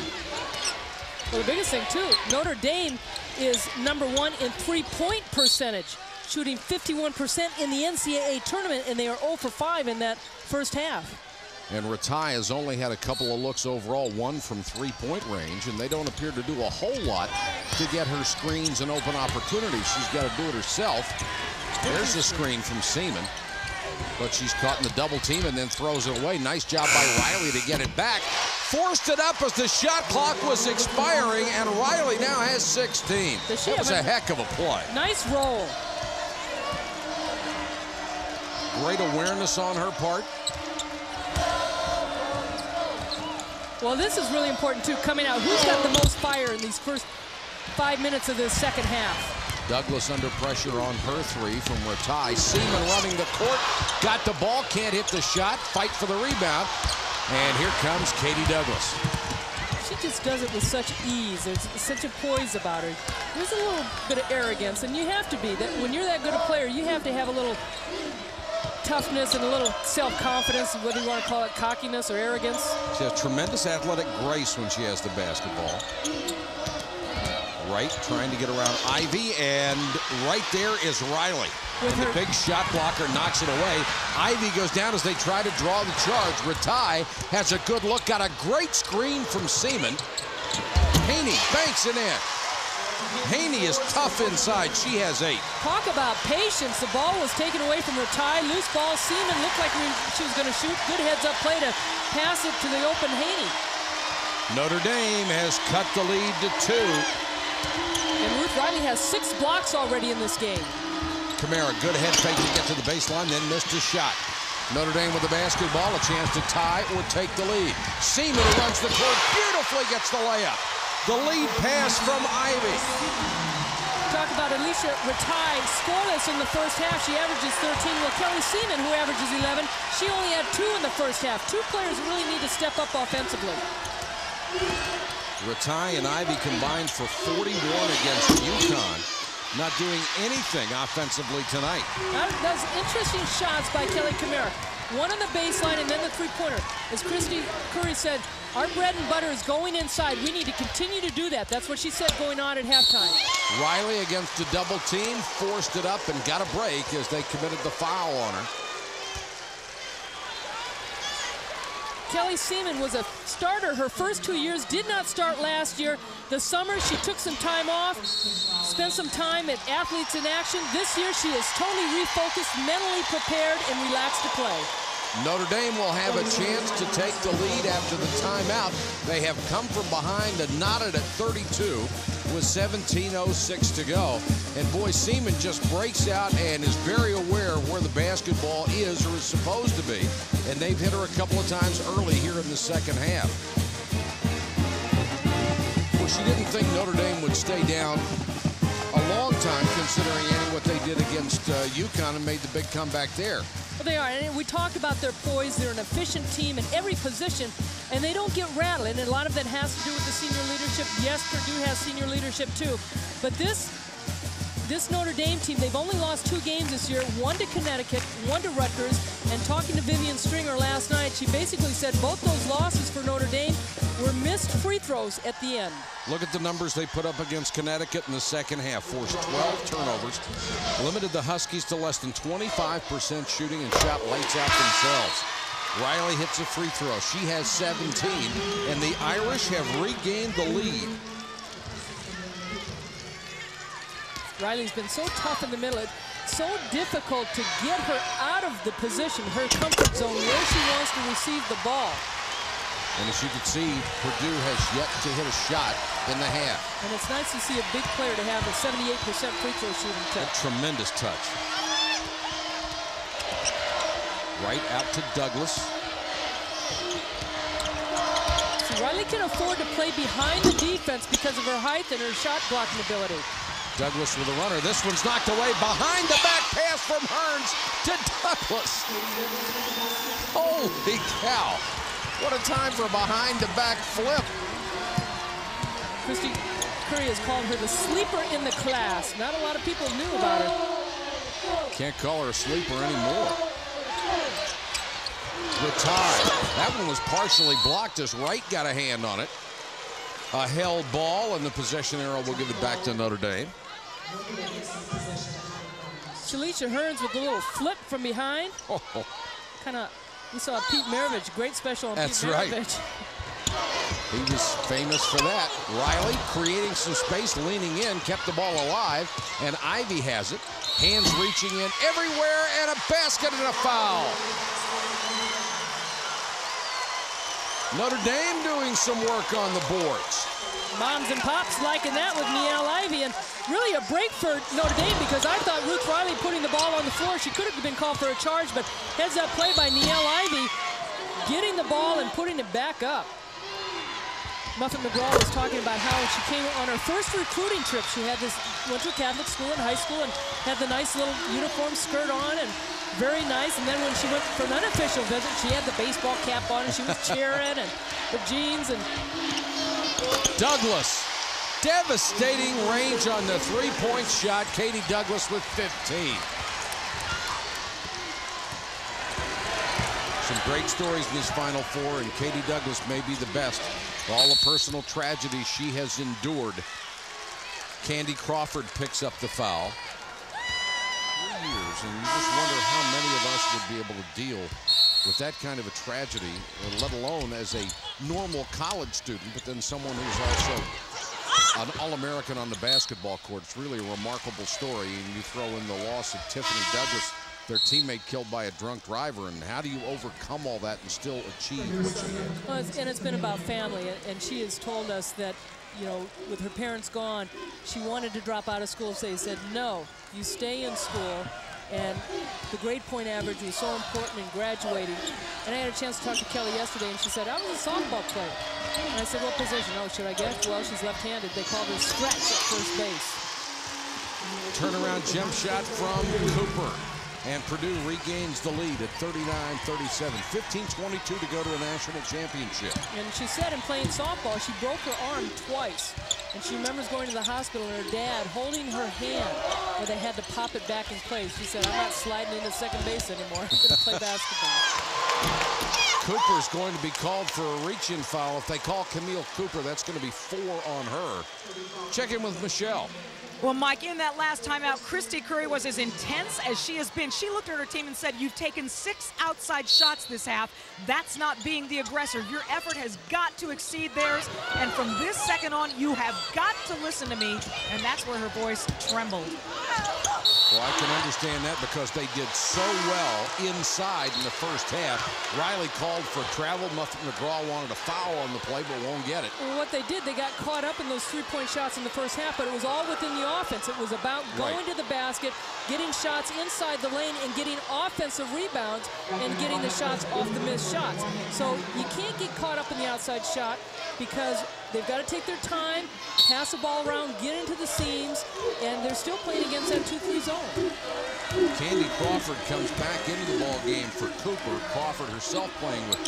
Well, the biggest thing, too, Notre Dame is number one in three-point percentage, shooting 51% in the NCAA tournament, and they are 0 for 5 in that first half. And Ratay has only had a couple of looks overall, one from three-point range, and they don't appear to do a whole lot to get her screens and open opportunities. She's got to do it herself. There's the screen from Siemon, but she's caught in the double team and then throws it away. Nice job by Riley to get it back. Forced it up as the shot clock was expiring, and Riley now has 16. That was a heck of a play. Nice roll. Great awareness on her part. Well, this is really important, too, coming out. Who's got the most fire in these first five minutes of the second half? Douglas under pressure on her three from Ratay. Siemon running the court. Got the ball, can't hit the shot. Fight for the rebound. And here comes Katie Douglas. She just does it with such ease. There's such a poise about her. There's a little bit of arrogance, and you have to be. That When you're that good a player, you have to have a little toughness and a little self-confidence, whether you want to call it cockiness or arrogance. She has tremendous athletic grace when she has the basketball. Wright, trying to get around Ivey, and right there is Riley. With and the big shot blocker knocks it away. Ivey goes down as they try to draw the charge. Ratay has a good look, got a great screen from Siemon. Haney banks it in. Haney is tough inside. She has eight. Talk about patience. The ball was taken away from her tie. Loose ball. Siemon looked like she was going to shoot. Good heads-up play to pass it to the open Haney. Notre Dame has cut the lead to two. And Ruth Riley has six blocks already in this game. Komara, good head fake to get to the baseline, then missed a shot. Notre Dame with the basketball, a chance to tie or take the lead. Siemon runs the court, beautifully gets the layup. The lead pass from Ivey. Talk about Alicia Ratay, scoreless in the first half. She averages 13. Well, Kelly Siemon, who averages 11, she only had two in the first half. Two players really need to step up offensively. Ratay and Ivey combined for 41 against UConn. Not doing anything offensively tonight. That- Those interesting shots by Kelly Komara. One on the baseline and then the three-pointer. As Kristy Curry said, our bread and butter is going inside. We need to continue to do that. That's what she said going on at halftime. Riley against a double team, forced it up and got a break as they committed the foul on her. Kelly Siemon was a starter her first two years, did not start last year. The summer, she took some time off, spent some time at Athletes in Action. This year, she is totally refocused, mentally prepared, and relaxed to play. Notre Dame will have a chance to take the lead after the timeout. They have come from behind and knotted at 32 with 17.06 to go. And boy, Siemon just breaks out and is very aware of where the basketball is or is supposed to be. And they've hit her a couple of times early here in the second half. Well, she didn't think Notre Dame would stay down a long time considering what they did against uh, UConn and made the big comeback there. Well, they are, and we talked about their poise. They're an efficient team in every position, and they don't get rattled. And a lot of that has to do with the senior leadership. Yes, Purdue has senior leadership too, but this this Notre Dame team, they've only lost two games this year, one to Connecticut, one to Rutgers. And talking to Vivian Stringer last night, she basically said both those losses for Notre Dame were missed free throws at the end. Look at the numbers they put up against Connecticut in the second half. Forced 12 turnovers, limited the Huskies to less than 25% shooting and shot lights out themselves. Riley hits a free throw. She has 17, and the Irish have regained the lead. Riley's been so tough in the middle. It's so difficult to get her out of the position, her comfort zone, where she wants to receive the ball. And as you can see, Purdue has yet to hit a shot in the half. And it's nice to see a big player to have a 78% free throw shooting touch. A tremendous touch. Right out to Douglas. See, Riley can afford to play behind the defense because of her height and her shot blocking ability. Douglas with a runner. This one's knocked away behind the back pass from Hurns to Douglas. Holy cow. What a time for a behind the back flip. Kristy Curry has called her the sleeper in the class. Not a lot of people knew about her. Can't call her a sleeper anymore. The tie. That one was partially blocked as Wright got a hand on it. A held ball, and the possession arrow will give it back to Notre Dame. Shalicia Hurns with a little flip from behind. Oh, Kind of, we saw Pete Maravich, great special on That's Pete right. He was famous for that. Riley creating some space, leaning in, kept the ball alive, and Ivey has it. Hands reaching in everywhere, and a basket and a foul. Notre Dame doing some work on the boards. Moms and pops liking that with Niele Ivey. And really a break for Notre Dame because I thought Ruth Riley putting the ball on the floor, she could have been called for a charge, but heads up play by Niele Ivey, getting the ball and putting it back up. Muffet McGraw was talking about how she came on her first recruiting trip. She had this, went to a Catholic school in high school and had the nice little uniform skirt on and very nice. And then when she went for an unofficial visit, she had the baseball cap on and she was cheering and the jeans and Douglas. Devastating range on the three-point shot. Katie Douglas with 15. Some great stories in this Final Four, and Katie Douglas may be the best. All the personal tragedies she has endured. Candy Crawford picks up the foul. Three years, and you just wonder how many of us would be able to deal with that kind of a tragedy, let alone as a normal college student, but then someone who's also an All-American on the basketball court. It's really a remarkable story, and you throw in the loss of Tiffany Douglas, their teammate killed by a drunk driver, and how do you overcome all that and still achieve what she did? Well, it's, and it's been about family, and- and she has told us that, you know, with her parents gone, she wanted to drop out of school. So they said, no, you stay in school. And the grade point average was so important in graduating. And I had a chance to talk to Kelly yesterday, and she said, I was a softball player. And I said, what position? Oh, should I guess? Well, she's left-handed. They call her stretch at first base. Turnaround jump shot from Cooper. And Purdue regains the lead at 39-37. 15-22 to go to a national championship. And she said in playing softball, she broke her arm twice. And she remembers going to the hospital and her dad holding her hand where they had to pop it back in place. She said, I'm not sliding into second base anymore. I'm going to play basketball. Cooper's going to be called for a reach-in foul. If they call Camille Cooper, that's going to be four on her. Check in with Michelle. Well, Mike, in that last timeout, Kristy Curry was as intense as she has been. She looked at her team and said, You've taken six outside shots this half. That's not being the aggressor. Your effort has got to exceed theirs. And from this second on, you have got to listen to me. And that's where her voice trembled. Well, I can understand that because they did so well inside in the first half. Riley called for travel. Muffet McGraw wanted a foul on the play, but won't get it. Well, what they did, they got caught up in those three-point shots in the first half, but it was all within the offense. It was about going Right. to the basket, getting shots inside the lane, and getting offensive rebounds and getting the shots off the missed shots. So you can't get caught up in the outside shot because they've got to take their time, pass the ball around, get into the seams, and they're still playing against that 2-3 zone. Candy Crawford comes back into the ball game for Cooper. Crawford herself playing with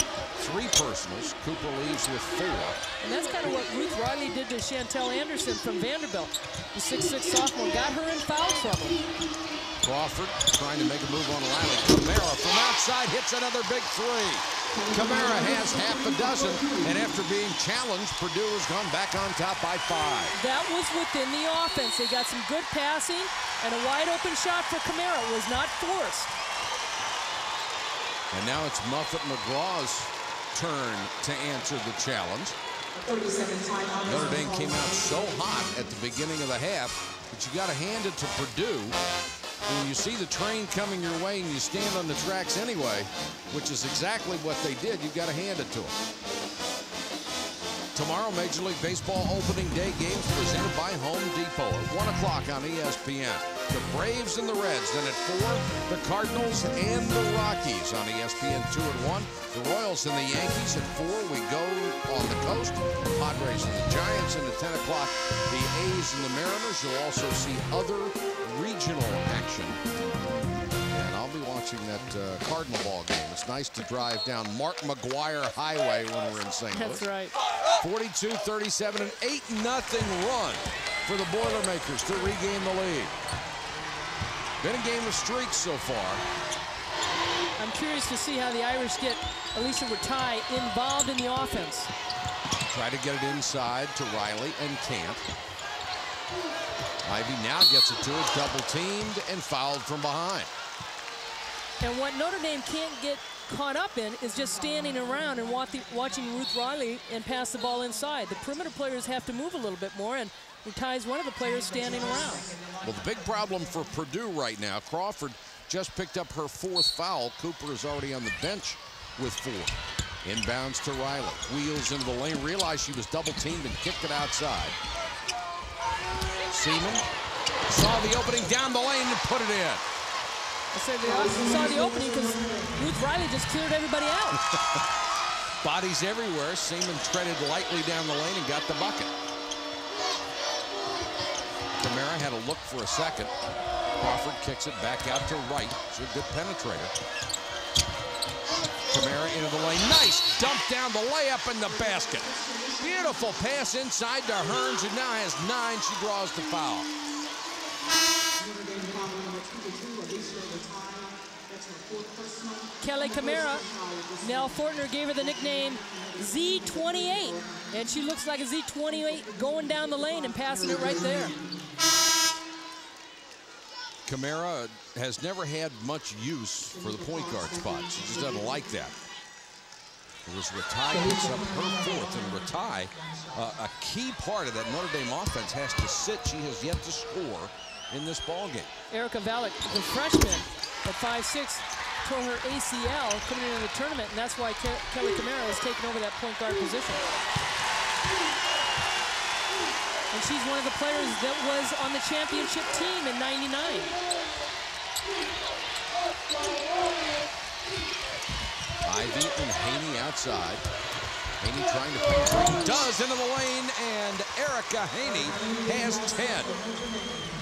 three personals. Cooper leaves with four. And that's kind of what Ruth Riley did to Chantelle Anderson from Vanderbilt. The 6'6 sophomore got her in foul trouble. Crawford trying to make a move on Riley. Komara from outside hits another big three. Komara has half a dozen, and after being challenged, Purdue has gone back on top by five. That was within the offense. They got some good passing, and a wide open shot for Komara was not forced. And now it's Muffet McGraw's turn to answer the challenge. 37 timeout. Notre Dame came out so hot at the beginning of the half, but you got to hand it to Purdue. When you see the train coming your way and you stand on the tracks anyway, which is exactly what they did, you've got to hand it to them. Tomorrow, Major League Baseball opening day games presented by Home Depot at 1 o'clock on ESPN. The Braves and the Reds. Then at 4, the Cardinals and the Rockies on ESPN 2 and 1. The Royals and the Yankees at 4. We go on the coast. The Padres and the Giants. And at 10 o'clock, the A's and the Mariners. You'll also see other regional action I'll be watching that uh, Cardinal ball game. It's nice to drive down Mark McGwire Highway when we're in St. Louis. That's right. 42-37, an 8-0 run for the Boilermakers to regain the lead. Been a game of streaks so far. I'm curious to see how the Irish get Alicia Ratay involved in the offense. Try to get it inside to Riley and can't. Ivey now gets it to it, double teamed and fouled from behind. And what Notre Dame can't get caught up in is just standing around and watching Ruth Riley and pass the ball inside. The perimeter players have to move a little bit more, and Ratay's one of the players standing around. Well, the big problem for Purdue right now, Crawford just picked up her fourth foul. Cooper is already on the bench with four. Inbounds to Riley. Wheels into the lane. Realized she was double teamed and kicked it outside. Siemon saw the opening down the lane and put it in. I said they saw the opening because Ruth Riley just cleared everybody out. Bodies everywhere. Siemon treaded lightly down the lane and got the bucket. Komara had a look for a second. Crawford kicks it back out to Wright. She's a good penetrator. Komara into the lane. Nice dump down the layup in the basket. Beautiful pass inside to Hurns, who now has nine. She draws the foul. Kelly Komara. Nell Fortner gave her the nickname Z28. And she looks like a Z28 going down the lane and passing it right there. Komara has never had much use for the point guard spot. She just doesn't like that. It was Ratay picks up her fourth, and Ratay, uh, a key part of that Notre Dame offense, has to sit. She has yet to score in this ball game. Erika Valek, the freshman at 5'6", tore her ACL coming into the tournament, and that's why Ke Kelly Komara has taken over that point guard position. And she's one of the players that was on the championship team in 99. Ivey and Haney outside. Haney trying to penetrate. Does into the lane, and Ericka Haney has 10.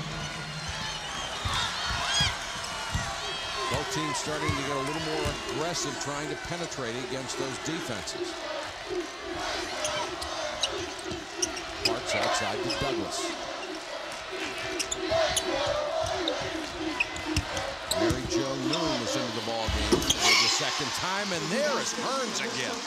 Both teams starting to get a little more aggressive trying to penetrate against those defenses. Parks outside to Douglas. Mary Jo Noon was into the ball game for the second time, and there is Hurns again.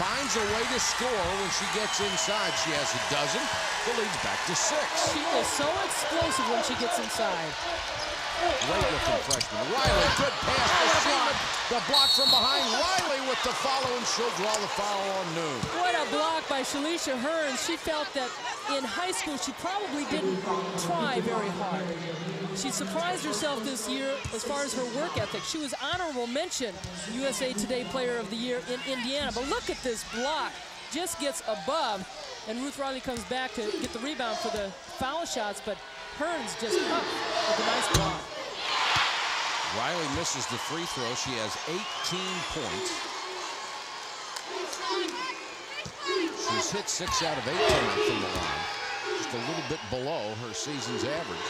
Finds a way to score when she gets inside. She has a dozen. The lead's back to six. She is so explosive when she gets inside. Looking freshman. Riley, good pass to Siemon. The block from behind. Riley with the follow, and she'll draw the foul on Noon. What a block by Shalicia Hurns. She felt that in high school she probably didn't try very hard. She surprised herself this year as far as her work ethic. She was honorable mention USA Today Player of the Year in Indiana. But look at this block. Just gets above. And Ruth Riley comes back to get the rebound for the foul shots, but Hurns just up with a nice block. Riley misses the free throw. She has 18 points. She's hit six out of eight from the line. Just a little bit below her season's average.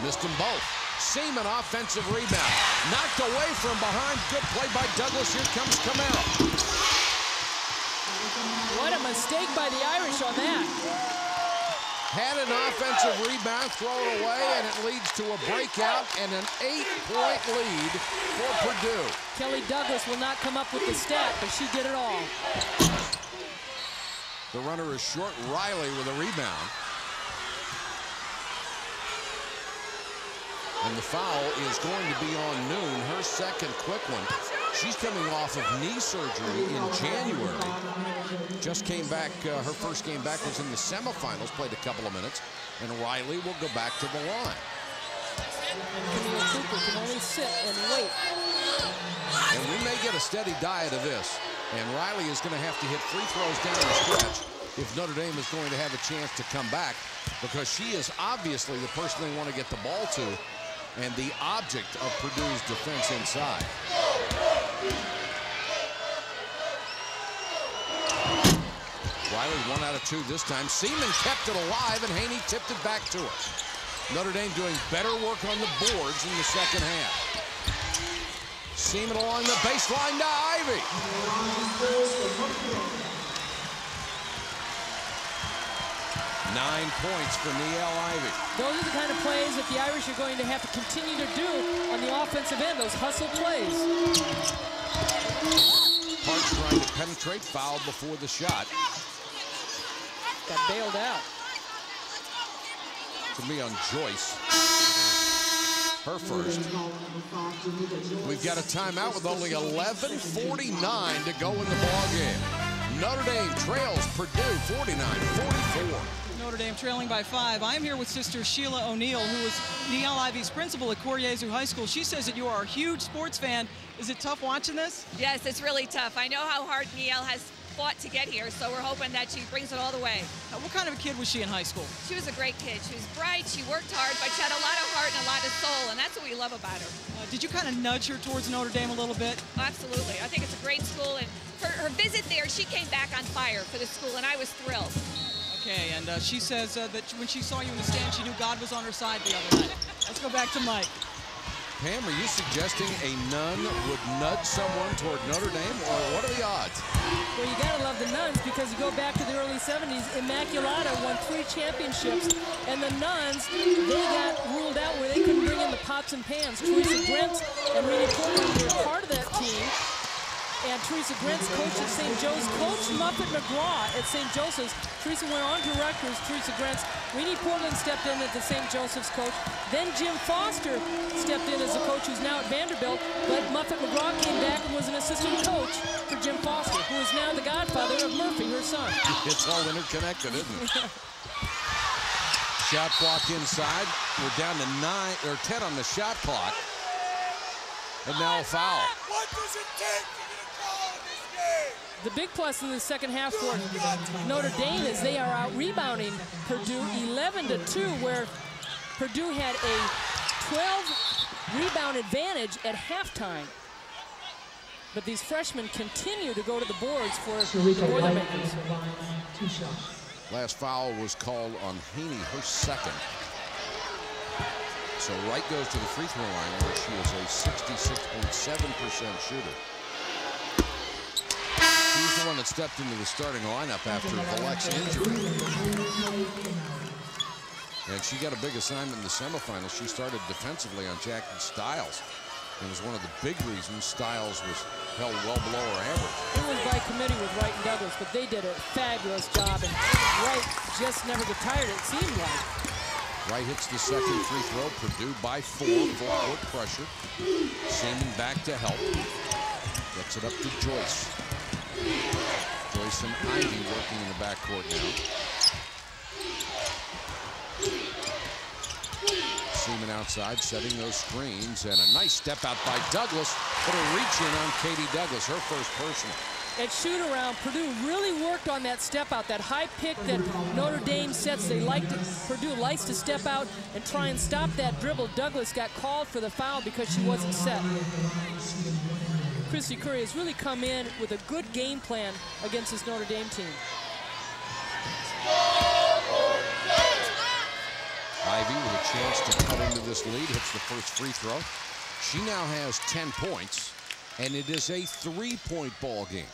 Missed them both. Siemon offensive rebound. Knocked away from behind. Good play by Douglas. Here comes Komara. What a mistake by the Irish on that had an offensive rebound, thrown away, and it leads to a breakout and an eight-point lead for Purdue. Kelly Douglas will not come up with the stat, but she did it all. The runner is short. Riley with a rebound. And the foul is going to be on Noon, her second quick one. She's coming off of knee surgery in January. Just came back, uh, her first game back was in the semifinals, played a couple of minutes, and Riley will go back to the line. Cooper can only sit and wait. And we may get a steady diet of this. And Riley is going to have to hit free throws down the stretch if Notre Dame is going to have a chance to come back because she is obviously the person they want to get the ball to and the object of Purdue's defense inside. Riley one out of two this time. Siemon kept it alive and Haney tipped it back to her. Notre Dame doing better work on the boards in the second half. Siemon along the baseline to Ivey. Nine points for Niele Ivey. Those are the kind of plays that the Irish are going to have to continue to do on the offensive end, those hustle plays. Parks trying to penetrate, fouled before the shot. Got bailed out. To me on Joyce. Her first. We've got a timeout with only 11.49 to go in the ball game. Notre Dame trails Purdue 49-44. Notre Dame trailing by five. I'm here with sister Sheila O'Neill, who is Niele Ivey's principal at Cor Jesu High School. She says that you are a huge sports fan. Is it tough watching this? Yes, it's really tough. I know how hard Niele has fought to get here, so we're hoping that she brings it all the way. Uh, what kind of a kid was she in high school? She was a great kid. She was bright, she worked hard, but she had a lot of heart and a lot of soul, and that's what we love about her. Uh, did you kind of nudge her towards Notre Dame a little bit? Absolutely. I think it's a great school, and for her visit there, she came back on fire for the school, and I was thrilled. Okay, and uh, she says uh, that when she saw you in the stand, she knew God was on her side the other night. Let's go back to Mike. Pam, are you suggesting a nun would nudge someone toward Notre Dame, or what are the odds? Well, you gotta love the nuns because you go back to the early 70s, Immaculata won three championships, and the nuns, they got ruled out where they couldn't bring in the pots and pans. Theresa Grentz and Rene Portland were part of that team. And Theresa Grentz coach at St. Joe's, Coach Muffet McGraw at St. Joseph's. Teresa went on to Rutgers, Theresa Grentz. Rene Portland stepped in as the St. Joseph's coach. Then Jim Foster stepped in as a coach who's now at Vanderbilt. But Muffet McGraw came back and was an assistant coach for Jim Foster, who is now the godfather of Murphy, her son. It's all interconnected, isn't it? shot clock inside. We're down to nine or 10 on the shot clock. And now a foul. What does it take to get a call in this game? The big plus in the second half for Notre Dame is they are out rebounding Purdue 11 to 2, where Purdue had a 12 rebound advantage at halftime. But these freshmen continue to go to the boards for the Boilermakers. Last foul was called on Haney, her second. So Wright goes to the free throw line where she is a 66.7% shooter. She's the one that stepped into the starting lineup after Valek's injury. And she got a big assignment in the semifinals. She started defensively on Jackie Stiles. It was one of the big reasons Stiles was held well below her average. It was by committee with Wright and Douglas, but they did a fabulous job. And Wright just never got tired, it seemed like. Wright hits the second free throw. Purdue by four. Court pressure. Siemon back to help. Gets it up to Joyce. Joyce and Ivey working in the backcourt now. Siemon outside, setting those screens, and a nice step out by Douglas, but a reach in on Katie Douglas, her first personal. At shoot around, Purdue really worked on that step out, that high pick that Notre Dame sets. They like to, Purdue likes to step out and try and stop that dribble. Douglas got called for the foul because she wasn't set. Kristy Curry has really come in with a good game plan against this Notre Dame team. Ivey with a chance to cut into this lead, hits the first free throw. She now has 10 points, and it is a three-point ball game.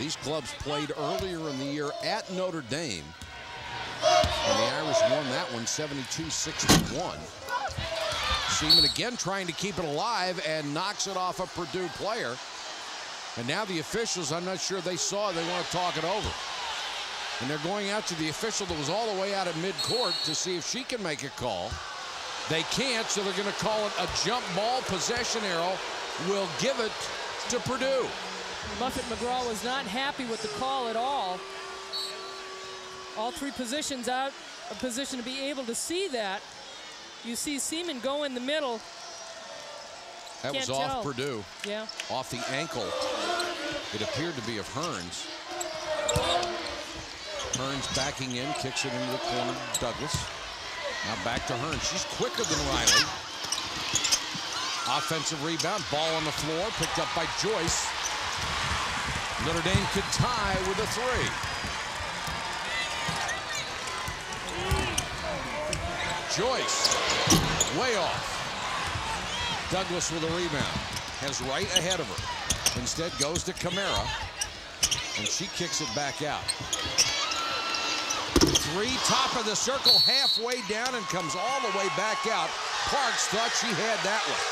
These clubs played earlier in the year at Notre Dame, and the Irish won that one 72-61. Siemon again trying to keep it alive and knocks it off a Purdue player. And now the officials, I'm not sure they saw, they want to talk it over. And they're going out to the official that was all the way out at midcourt to see if she can make a call. They can't, so they're going to call it a jump ball possession arrow will give it to Purdue. Muffet McGraw was not happy with the call at all. All three positions out a position to be able to see that. You see Siemon go in the middle. That Can't was off tell. Purdue. Yeah. Off the ankle. It appeared to be of Hurns. Hurns backing in, kicks it into the corner. Douglas. Now back to Hurns. She's quicker than Riley. Offensive rebound, ball on the floor, picked up by Joyce. Notre Dame could tie with a three. Joyce, way off. Douglas with a rebound. Has Wright ahead of her. Instead goes to Komara. And she kicks it back out. Three, top of the circle, halfway down and comes all the way back out. Parks thought she had that one.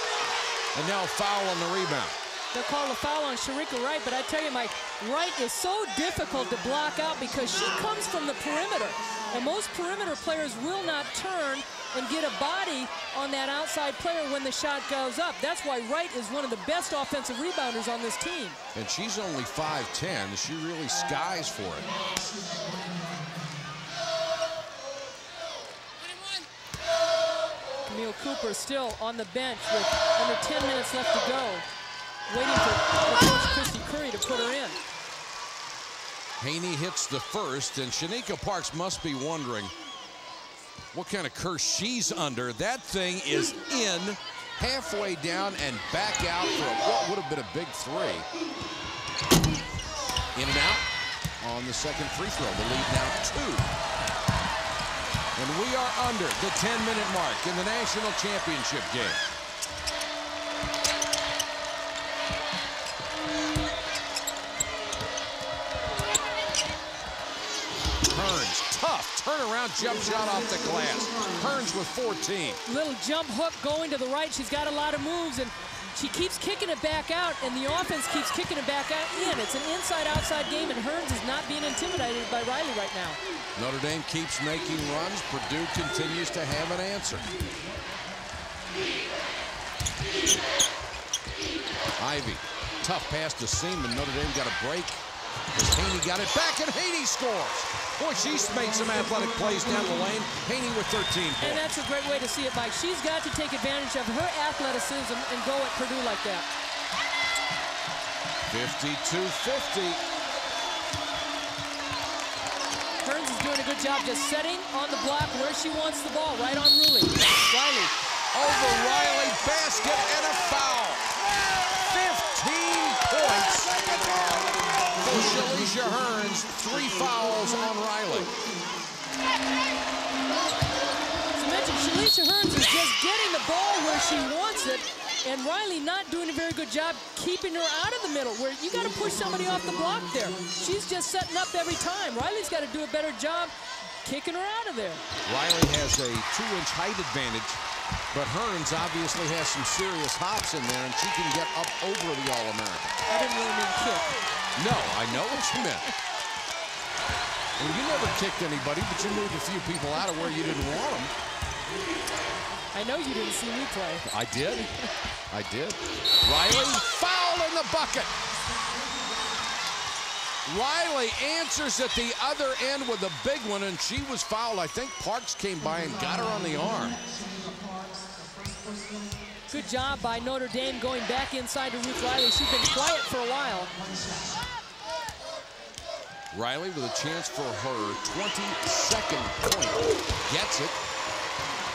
And now foul on the rebound. They'll call a foul on Shereka Wright, but I tell you, Mike, Wright is so difficult to block out because she comes from the perimeter. And most perimeter players will not turn and get a body on that outside player when the shot goes up. That's why Wright is one of the best offensive rebounders on this team. And she's only 5'10". She really skies for it. Camille Cooper still on the bench with under 10 minutes left to go, waiting for, Coach Kristy Curry to put her in. Haney hits the first, and Shanika Parks must be wondering what kind of curse she's under. That thing is in, halfway down, and back out for what would have been a big three. In and out on the second free throw. The lead now two. And we are under the 10-minute mark in the national championship game. Turnaround jump shot off the glass. Hurns with 14. Little jump hook going to the right. She's got a lot of moves, and she keeps kicking it back out, and the offense keeps kicking it back out in. It's an inside-outside game, and Hurns is not being intimidated by Riley right now. Notre Dame keeps making runs. Purdue continues to have an answer. Ivey, tough pass to Siemon. Notre Dame got a break. As Haney got it back, and Haney scores. Boy, she's made some athletic plays down the lane. Haney with 13 And that's a great way to see it, Mike. She's got to take advantage of her athleticism and go at Purdue like that. 52-50. Hurns is doing a good job just setting on the block where she wants the ball, right on Ruley. Riley. Over Riley, basket, and a foul. 15 points for Shalicia Hurns. Three fouls on Riley. As mentioned, Shalicia Hurns is just getting the ball where she wants it, and Riley not doing a very good job keeping her out of the middle, where you got to push somebody off the block there. She's just setting up every time. Riley's got to do a better job kicking her out of there. Riley has a two-inch height advantage, but Hurns obviously has some serious hops in there, and she can get up over the All-American. I didn't really mean kick. No, I know what you meant. Well, you never kicked anybody, but you moved a few people out of where you didn't want them. I know you didn't see me play. I did. I did. Riley, foul in the bucket. Riley answers at the other end with a big one, and she was fouled. I think Parks came by and got her on the arm. Good job by Notre Dame going back inside to Ruth Riley. She's been quiet for a while. Riley with a chance for her 22nd point. Gets it.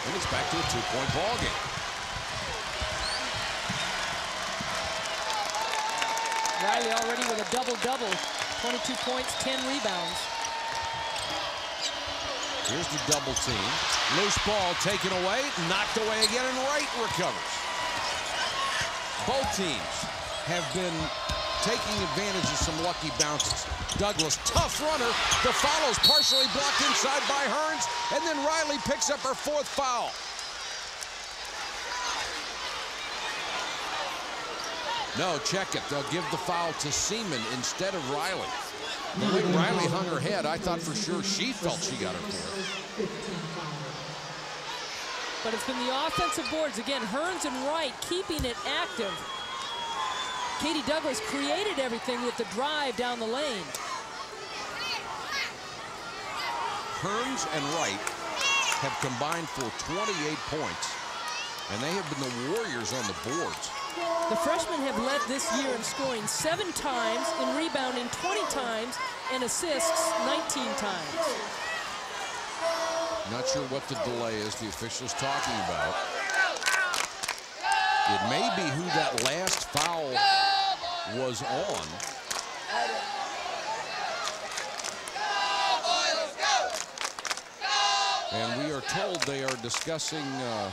And it's back to a two-point ball game. Riley already with a double-double. 22 points, 10 rebounds. Here's the double team. Loose ball taken away, knocked away again, and Wright recovers. Both teams have been taking advantage of some lucky bounces. Douglas, tough runner. The follow's partially blocked inside by Hurns, and then Riley picks up her fourth foul. No, check it. They'll give the foul to Siemon instead of Riley. The way Riley hung her head, I thought for sure she felt she got her fourth. But it's been the offensive boards. Again, Hurns and Wright keeping it active. Katie Douglas created everything with the drive down the lane. Hurns and Wright have combined for 28 points, and they have been the warriors on the boards. The freshmen have led this year in scoring seven times, in rebounding 20 times, and assists 19 times. Not sure what the delay is the official's talking about. It may be who that last foul was on. And we are told they are discussing uh,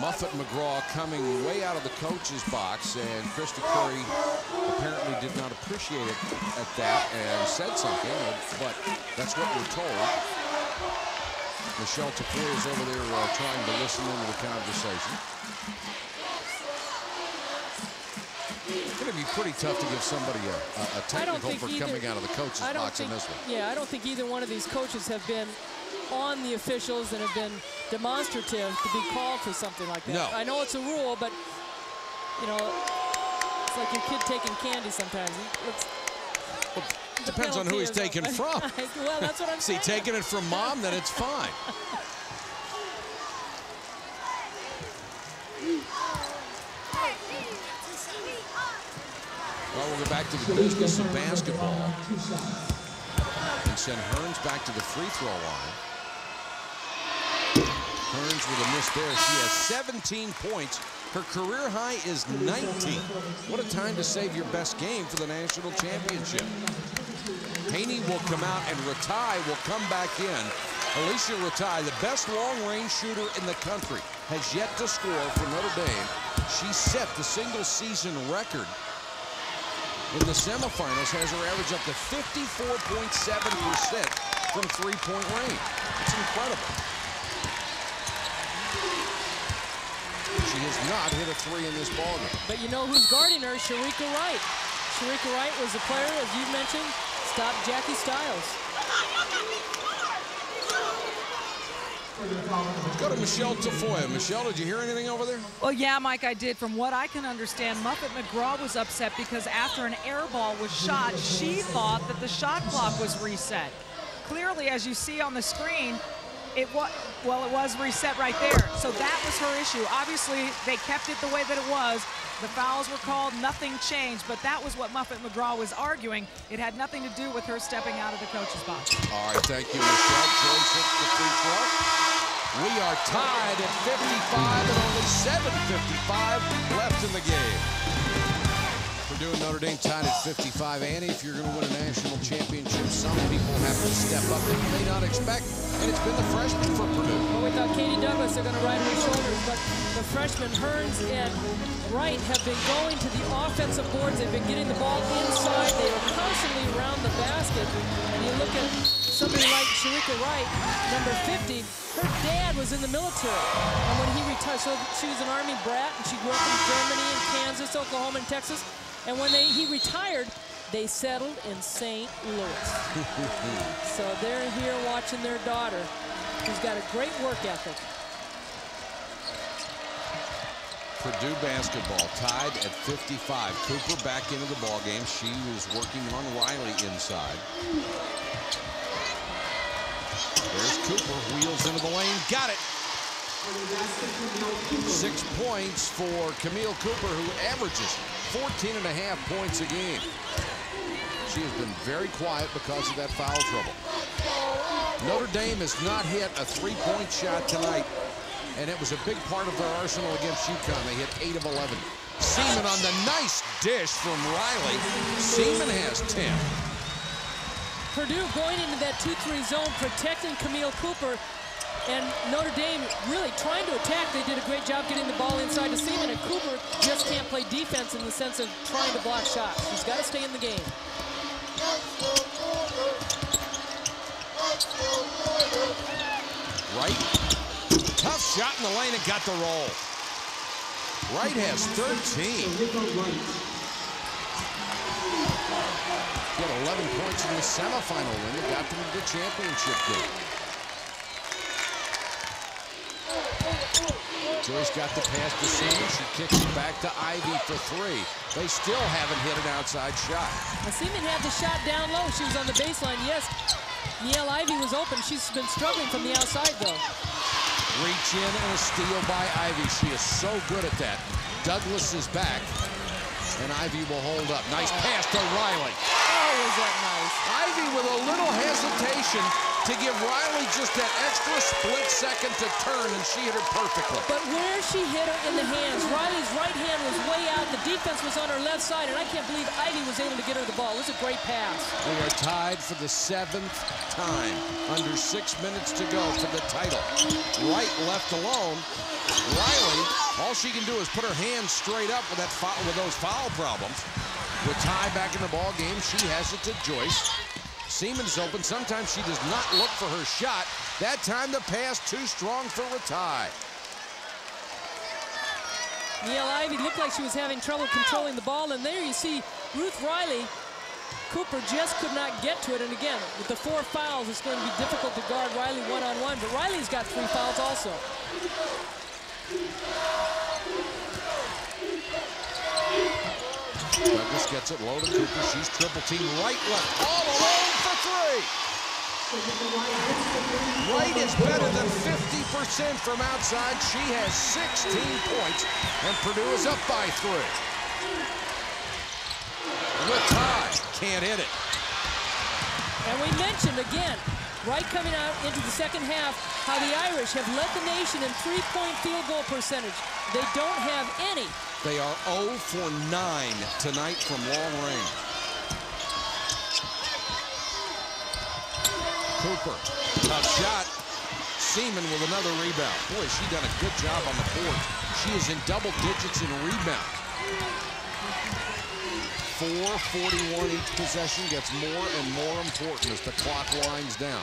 Muffet McGraw coming way out of the coach's box, and Krista Curry apparently did not appreciate it at that and said something, but that's what we're told. Michelle Tafoya is over there uh, trying to listen into the conversation. It's going to be pretty tough to give somebody a, a, a technical for either, coming out of the coach's box think, in this one. Yeah, I don't think either one of these coaches have been on the officials and have been demonstrative to be called for something like that. No. I know it's a rule, but, you know, it's like your kid taking candy sometimes. It's, depends on who he's taking from. well, that's what I'm See, saying. taking it from mom, then it's fine. Well, we'll go back to the business of basketball and send Hurns back to the free throw line. Hurns with a miss there. She has 17 points. Her career high is 19. What a time to save your best game for the national championship. Haney will come out and Ratay will come back in. Alicia Ratay, the best long-range shooter in the country, has yet to score for Notre Dame. She set the single-season record in the semifinals, has her average up to 54.7% from three-point range. It's incredible. Not hit a three in this ballgame. But you know who's guarding her? Shereka Wright. Shereka Wright was a player, as you mentioned, stopped Jackie Stiles. Let's go to Michelle Tafoya. Michelle, did you hear anything over there? Well, yeah, Mike, I did. From what I can understand, Muffet McGraw was upset because after an air ball was shot, she thought that the shot clock was reset. Clearly, as you see on the screen, it was well, it was reset right there. So that was her issue. Obviously, they kept it the way that it was. The fouls were called, nothing changed, but that was what Muffet McGraw was arguing. It had nothing to do with her stepping out of the coach's box. All right, thank you, Michelle. Joyce hits the free throw. We are tied at 55 and only 7.55 left in the game. And Notre Dame tied at 55. Annie, if you're going to win a national championship, some people have to step up that you may not expect, and it's been the freshman for Purdue. Well, thought Katie Douglas, they're going to ride her shoulders, but the freshmen Hurns and Wright have been going to the offensive boards. They've been getting the ball inside. They are constantly around the basket. And you look at somebody like Shereka Wright, number 50, her dad was in the military. And when he retired, so she was an Army brat, and she grew up in Germany and Kansas, Oklahoma, and Texas. And when they, he retired, they settled in St. Louis. so they're here watching their daughter, who's got a great work ethic. Purdue basketball tied at 55. Cooper back into the ball game. She was working on Riley inside. There's Cooper, wheels into the lane, got it. Six points for Camille Cooper, who averages 14 and a half points a game. She has been very quiet because of that foul trouble. Notre Dame has not hit a three-point shot tonight, and it was a big part of their arsenal against UConn. They hit 8 of 11. Siemon on the nice dish from Riley. Siemon has 10. Purdue going into that 2-3 zone, protecting Camille Cooper, and Notre Dame really trying to attack. They did a great job getting the ball inside to Siemon, and Cooper just can't play defense in the sense of trying to block shots. He's got to stay in the game. Right. tough shot in the lane and got the roll. Wright has 13. Got 11 points in the semifinal win that got them to the championship game. Joyce got the pass to Siemon. She kicks it back to Ivey for three. They still haven't hit an outside shot. Now, Siemon had the shot down low. She was on the baseline. Yes, Niele Ivey was open. She's been struggling from the outside, though. Reach in and a steal by Ivey. She is so good at that. Douglas is back, and Ivey will hold up. Nice oh. pass to Riley. Oh, was that nice? Ivey with a little hesitation to give Riley just that extra split second to turn, and she hit her perfectly. But where she hit her in the hands, Riley's right hand was way out. The defense was on her left side, and I can't believe Ivey was able to get her the ball. It was a great pass. We are tied for the seventh time. Under six minutes to go for the title. Wright left alone. Riley, all she can do is put her hands straight up with that foul, with those foul problems. With Ty back in the ball game, she has it to Joyce. Siemon's open. Sometimes she does not look for her shot. That time the pass too strong for Ratay. Niele Ivey looked like she was having trouble controlling the ball, and there you see Ruth Riley. Cooper just could not get to it, and again, with the four fouls, it's going to be difficult to guard Riley one-on-one, -on -one, but Riley's got three fouls also. Douglas gets it low to Cooper. She's triple team right, left, all alone for three. Wright is better than 50% from outside. She has 16 points, and Purdue is up by three. Ratay can't hit it. And we mentioned again, right coming out into the second half, how the Irish have led the nation in three-point field goal percentage. They don't have any. They are 0 for 9 tonight from long range. Cooper, tough shot. Siemon with another rebound. Boy, she done a good job on the board. She is in double digits in rebound. 4.41 each possession gets more and more important as the clock winds down.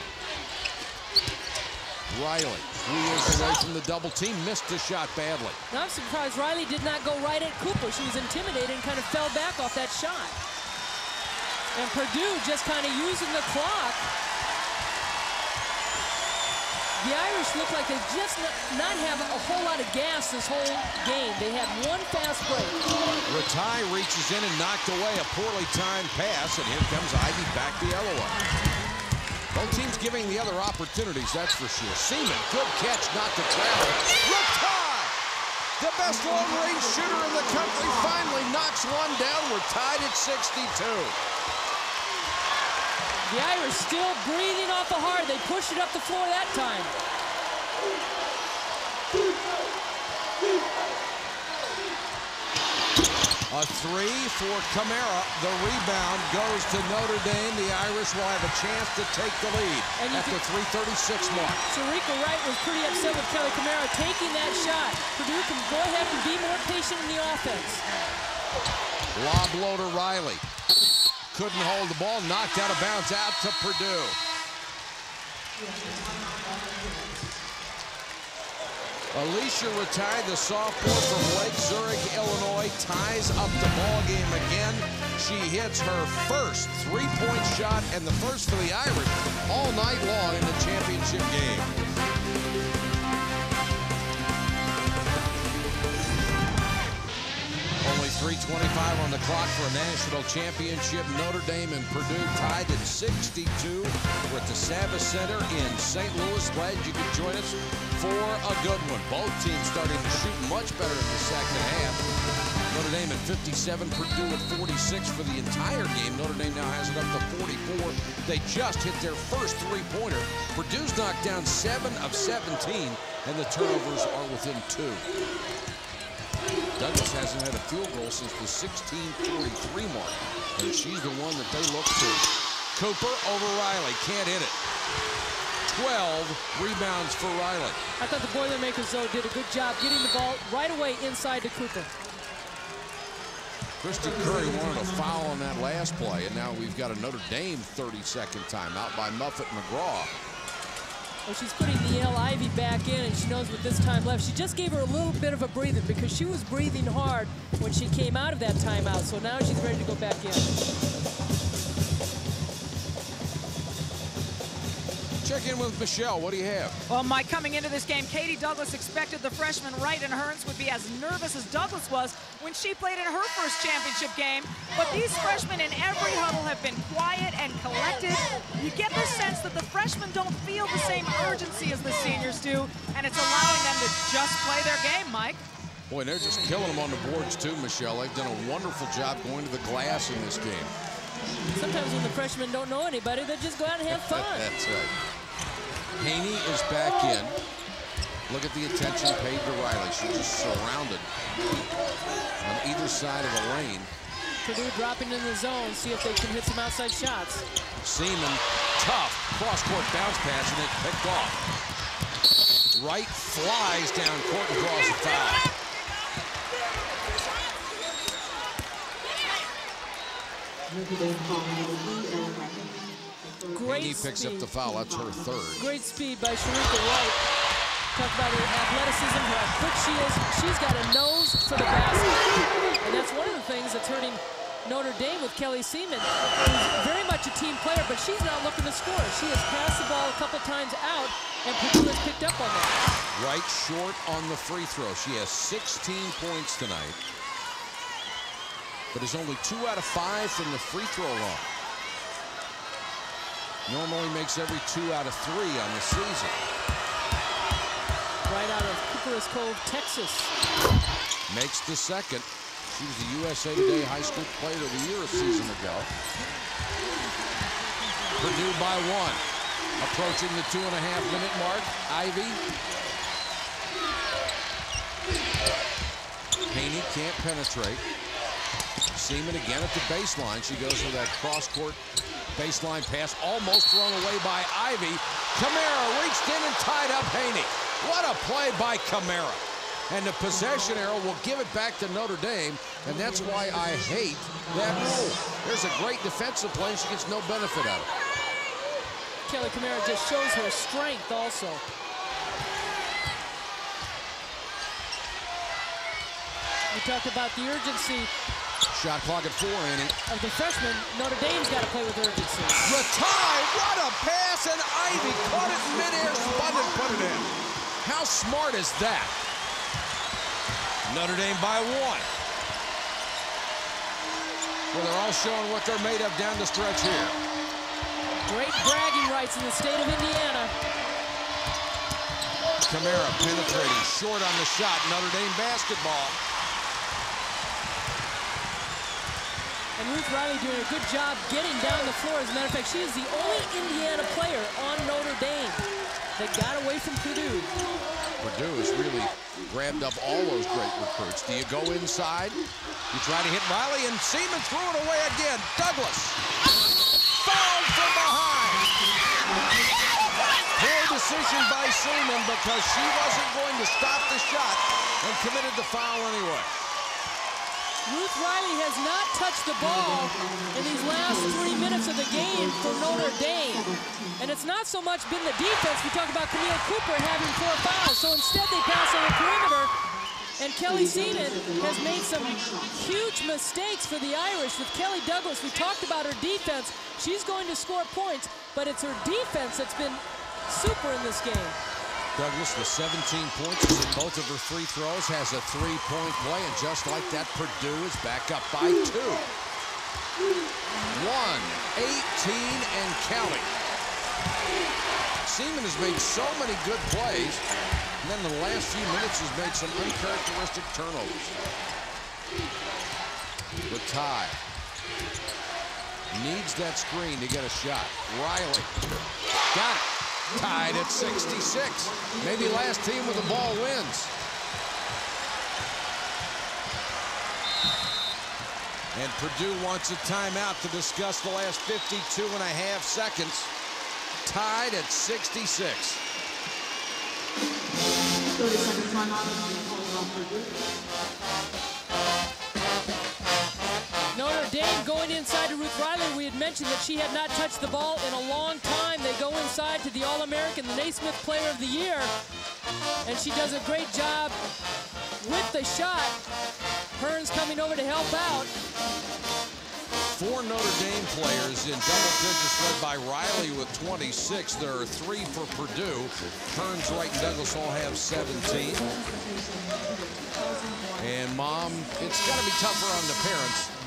Riley, three years away from the double team, missed the shot badly. Now I'm surprised Riley did not go right at Cooper. She was intimidated and kind of fell back off that shot. And Purdue just kind of using the clock. The Irish look like they just not have a whole lot of gas this whole game. They had one fast break. Ratay reaches in and knocked away a poorly timed pass, and here comes Ivey back the other way. Both teams giving the other opportunities, that's for sure. Siemon, good catch, not to travel. The best long-range shooter in the country, finally knocks one down. We're tied at 62. The Irish still breathing off the hard. They pushed it up the floor that time. A three for Komara. The rebound goes to Notre Dame. The Irish will have a chance to take the lead at the 336 mark. Shereka Wright was pretty upset with Kelly Komara taking that shot. Purdue can go ahead and be more patient in the offense. Lob low to Riley. Couldn't hold the ball. Knocked out of bounds out to Purdue. Alicia Ratay, the sophomore from Lake Zurich, Illinois, ties up the ball game again. She hits her first three-point shot and the first for the Irish all night long in the championship game. 3.25 on the clock for a national championship. Notre Dame and Purdue tied at 62. We're at the Savvis Center in St. Louis. Glad you could join us for a good one. Both teams starting to shoot much better in the second half. Notre Dame at 57, Purdue at 46 for the entire game. Notre Dame now has it up to 44. They just hit their first three-pointer. Purdue's knocked down 7 of 17, and the turnovers are within two. Douglas hasn't had a field goal since the 16:43 mark, and she's the one that they look to. Cooper over Riley, can't hit it. 12 rebounds for Riley. I thought the Boilermakers, though, did a good job getting the ball right away inside to Cooper. Kristy Curry wanted a foul on that last play, and now we've got a Notre Dame 30-second timeout by Muffet McGraw. Well, she's putting Niele Ivey back in, she knows with this time left. She just gave her a little bit of a breather because she was breathing hard when she came out of that timeout. So now she's ready to go back in. Check in with Michelle. What do you have? Well, Mike, coming into this game, Katie Douglas expected the freshman Wright and Hurns would be as nervous as Douglas was when she played in her first championship game. But these freshmen in every huddle have been quiet and collected. You get the sense that the freshmen don't feel the same urgency as the seniors do, and it's allowing them to just play their game, Mike. Boy, they're just killing them on the boards too, Michelle. They've done a wonderful job going to the glass in this game. Sometimes when the freshmen don't know anybody, they just go out and have fun. That's right. Haney is back in. Look at the attention paid to Riley. She's just surrounded on either side of the lane. Purdue dropping in the zone, see if they can hit some outside shots. Siemon, tough cross-court bounce pass, and it's picked off. Wright flies down court and draws a foul. Great he picks speed. up the foul. That's her third. Great speed by Shereka Wright. Talk about her athleticism, how quick she is. She's got a nose for the basket. And that's one of the things that's hurting Notre Dame with Kelly Siemon, who's very much a team player, but she's not looking to score. She has passed the ball a couple times out, and Purdue has picked up on that. Wright short on the free throw. She has 16 points tonight, but is only two out of five from the free throw line. Normally makes every two out of three on the season. Wright out of Copperas Cove, Texas. Makes the second. She was the USA Today High School Player of the Year a season ago. Purdue by one. Approaching the two and a half minute mark. Ivey. Haney can't penetrate. Siemon again at the baseline. She goes for that cross-court baseline pass, almost thrown away by Ivey. Komara reached in and tied up Haney. What a play by Komara. And the possession arrow will give it back to Notre Dame, and that's why I hate that rule. There's a great defensive play, and she gets no benefit out of it. Kelly Komara just shows her strength also. We talked about the urgency Shot clock at four, Annie. of the freshman. Notre Dame's got to play with urgency. Ratay, what a pass, and Ivey caught it in midair, spun and put it in. How smart is that? Notre Dame by one. Well, they're all showing what they're made of down the stretch here. Great bragging rights in the state of Indiana. Komara penetrating, short on the shot. Notre Dame basketball. Ruth Riley doing a good job getting down the floor. As a matter of fact, she is the only Indiana player on Notre Dame that got away from Purdue. Purdue has really grabbed up all those great recruits. Do you go inside? You try to hit Riley, and Siemon threw it away again. Douglas. Fouled from behind. Poor decision by Siemon because she wasn't going to stop the shot and committed the foul anyway. Ruth Riley has not touched the ball in these last three minutes of the game for Notre Dame. And it's not so much been the defense. We talk about Camille Cooper having four fouls. So instead they pass on the perimeter. And Kelly Siemon has made some huge mistakes for the Irish. With Kelly Douglas, we talked about her defense. She's going to score points, but it's her defense that's been super in this game. Douglas with 17 points in both of her free throws, has a three-point play, and just like that, Purdue is back up by two. One, 18, and counting. Siemon has made so many good plays, and then the last few minutes has made some uncharacteristic turnovers. The tie. Needs that screen to get a shot. Riley. Got it. Tied at 66. Maybe last team with the ball wins. And Purdue wants a timeout to discuss the last 52 and a half seconds. Tied at 66. Notre Dame going inside to Ruth Riley. We had mentioned that she had not touched the ball in a long time. They go inside to the All-American, the Naismith Player of the Year. And she does a great job with the shot. Hurns coming over to help out. four Notre Dame players in double digits led by Riley with 26. There are three for Purdue. Hurns, Wright, and Douglas all have 17. And mom, it's got to be tougher on the parents.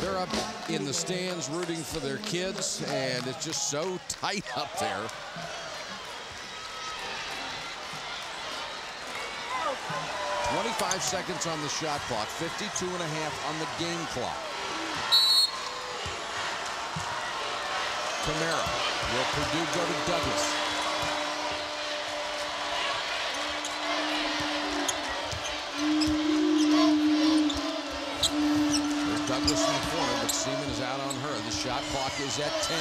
They're up in the stands rooting for their kids, and it's just so tight up there. Twenty-five seconds on the shot clock, 52 and a half on the game clock. Komara. Will Purdue go to Douglas? Clock is at 10.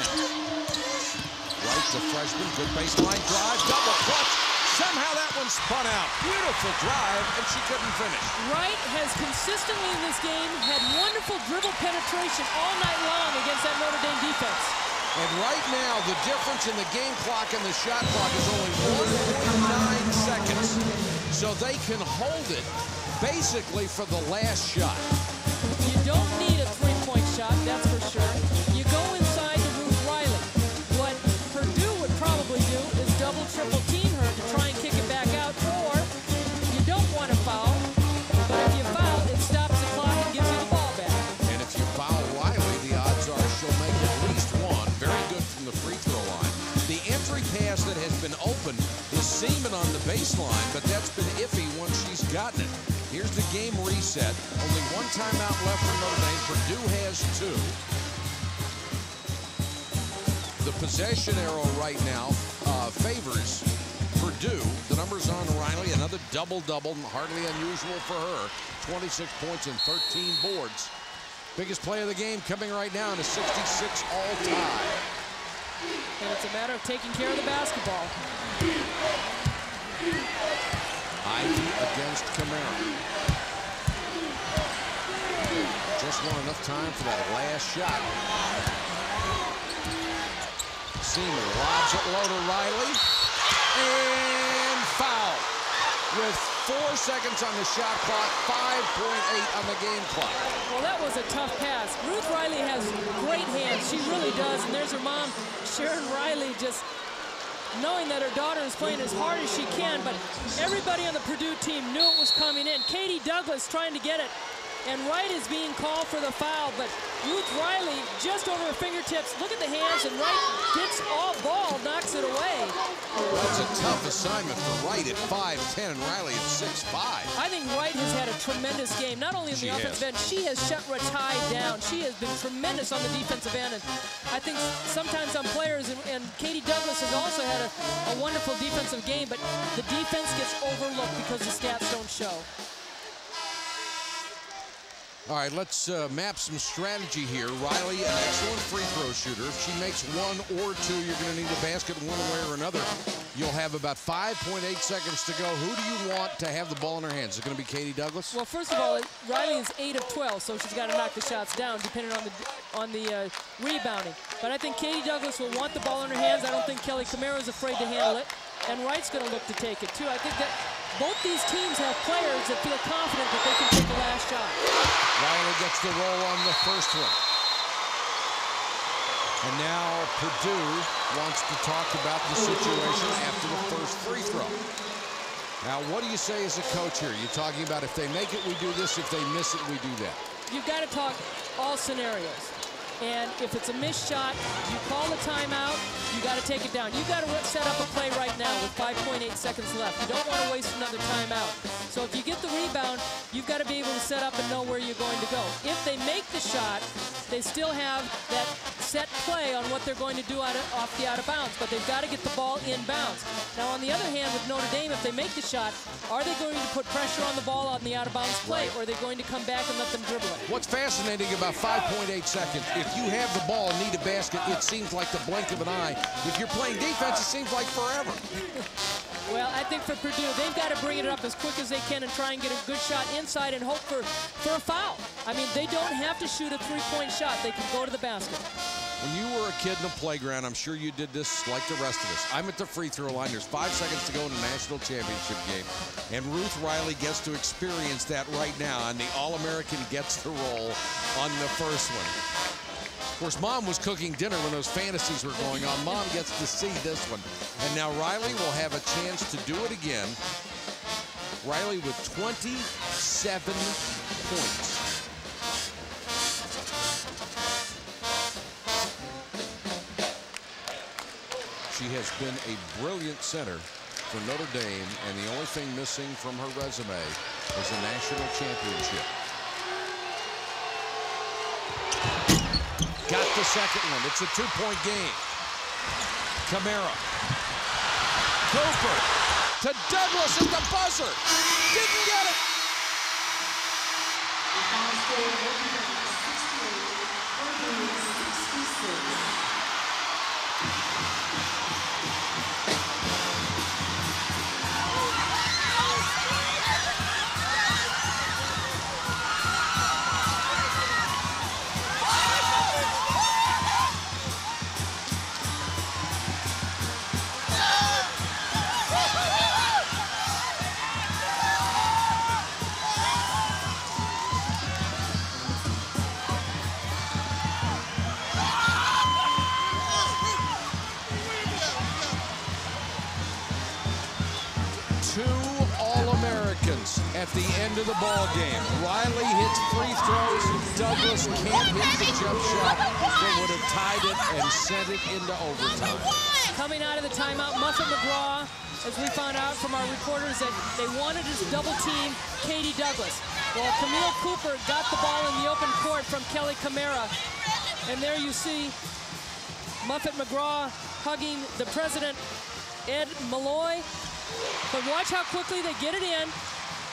Wright to freshman, good baseline drive, double clutch. Somehow that one spun out. Beautiful drive, and she couldn't finish. Wright has consistently in this game had wonderful dribble penetration all night long against that Notre Dame defense. And right now, the difference in the game clock and the shot clock is only 1.9 seconds. So they can hold it basically for the last shot. Baseline, but that's been iffy once she's gotten it. Here's the game reset. Only one timeout left for Notre Dame. Purdue has two. The possession arrow right now uh, favors Purdue. The numbers on Riley. Another double-double, hardly unusual for her. 26 points and 13 boards. Biggest play of the game coming right now in a 66 all-time. And it's a matter of taking care of the basketball. Ivey against Komara. Just want enough time for that last shot. Siemon lobs it low to Riley. And foul. With four seconds on the shot clock, 5.8 on the game clock. Well, that was a tough pass. Ruth Riley has great hands. She really does. And there's her mom, Sharon Riley, just knowing that her daughter is playing as hard as she can. But everybody on the Purdue team knew it was coming in. Katie Douglas trying to get it. And Wright is being called for the foul, but Ruth Riley just over her fingertips. Look at the hands, and Wright gets all ball, knocks it away. That's a tough assignment for Wright at 5'10 and Riley at 6'5. I think Wright has had a tremendous game, not only in the offensive end, she has shut Ratay down. She has been tremendous on the defensive end. And I think sometimes on players, and, and Katie Douglas has also had a, a wonderful defensive game, but the defense gets overlooked because the stats don't show. All right, let's uh, map some strategy here. Riley, an excellent free throw shooter. If she makes one or two, you're going to need a basket one way or another. You'll have about 5.8 seconds to go. Who do you want to have the ball in her hands? Is it going to be Katie Douglas? Well, first of all, Riley is 8 of 12, so she's got to knock the shots down depending on the on the uh, rebounding. But I think Katie Douglas will want the ball in her hands. I don't think Kelly Komara is afraid to handle it. And Wright's going to look to take it, too. I think that both these teams have players that feel confident that they can take the last shot. Riley gets the roll on the first one. And now Purdue wants to talk about the situation after the first free throw. Now, what do you say as a coach here? You're talking about if they make it, we do this. If they miss it, we do that. You've got to talk all scenarios. And if it's a missed shot, you call the timeout, you got to take it down. You've got to set up a play right now with 5.8 seconds left. You don't want to waste another timeout. So if you get the rebound, you've got to be able to set up and know where you're going to go. If they make the shot, they still have that set play on what they're going to do out of, off the out of bounds, but they've got to get the ball in bounds. Now, on the other hand, with Notre Dame, if they make the shot, are they going to put pressure on the ball on the out of bounds play, or are they going to come back and let them dribble it? What's fascinating about 5.8 seconds, if you have the ball and need a basket, it seems like the blink of an eye. If you're playing defense, it seems like forever. Well, I think for Purdue, they've got to bring it up as quick as they can and try and get a good shot inside and hope for, for a foul. I mean, they don't have to shoot a three-point shot. They can go to the basket. When you were a kid in the playground, I'm sure you did this like the rest of us. I'm at the free throw line. There's five seconds to go in the national championship game. And Ruth Riley gets to experience that right now. And the All-American gets the roll on the first one. Of course, Mom was cooking dinner when those fantasies were going on. Mom gets to see this one. And now Riley will have a chance to do it again. Riley with 27 points. She has been a brilliant center for Notre Dame, and the only thing missing from her resume is a national championship. Got second one. It's a two-point game. Komara. Cooper to Douglas at the buzzer. Didn't get it. At the ball game. Riley hits free throws. Douglas can't hit the jump shot that would have tied it and sent it into overtime. Coming out of the timeout, Muffet McGraw, as we found out from our reporters, that they wanted to double team Katie Douglas. Well, Camille Cooper got the ball in the open court from Kelly Komara. And there you see Muffet McGraw hugging the president, Ed Malloy. But watch how quickly they get it in,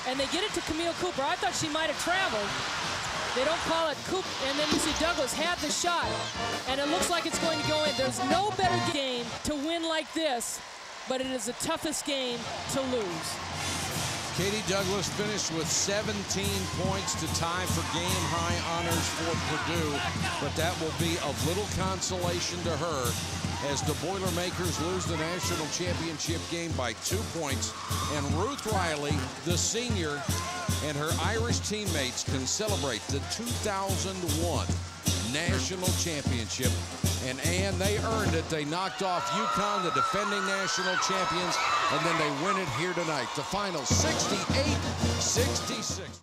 and they get it to Camille Cooper. I thought she might have traveled. They don't call it Coop, and then you see Douglas have the shot, and it looks like it's going to go in. There's no better game to win like this, but it is the toughest game to lose. Katie Douglas finished with 17 points to tie for game high honors for Purdue, but that will be of little consolation to her as the Boilermakers lose the national championship game by two points. And Ruth Riley, the senior, and her Irish teammates can celebrate the 2001 national championship. And and they earned it. They knocked off UConn, the defending national champions, and then they win it here tonight. The final 68-66.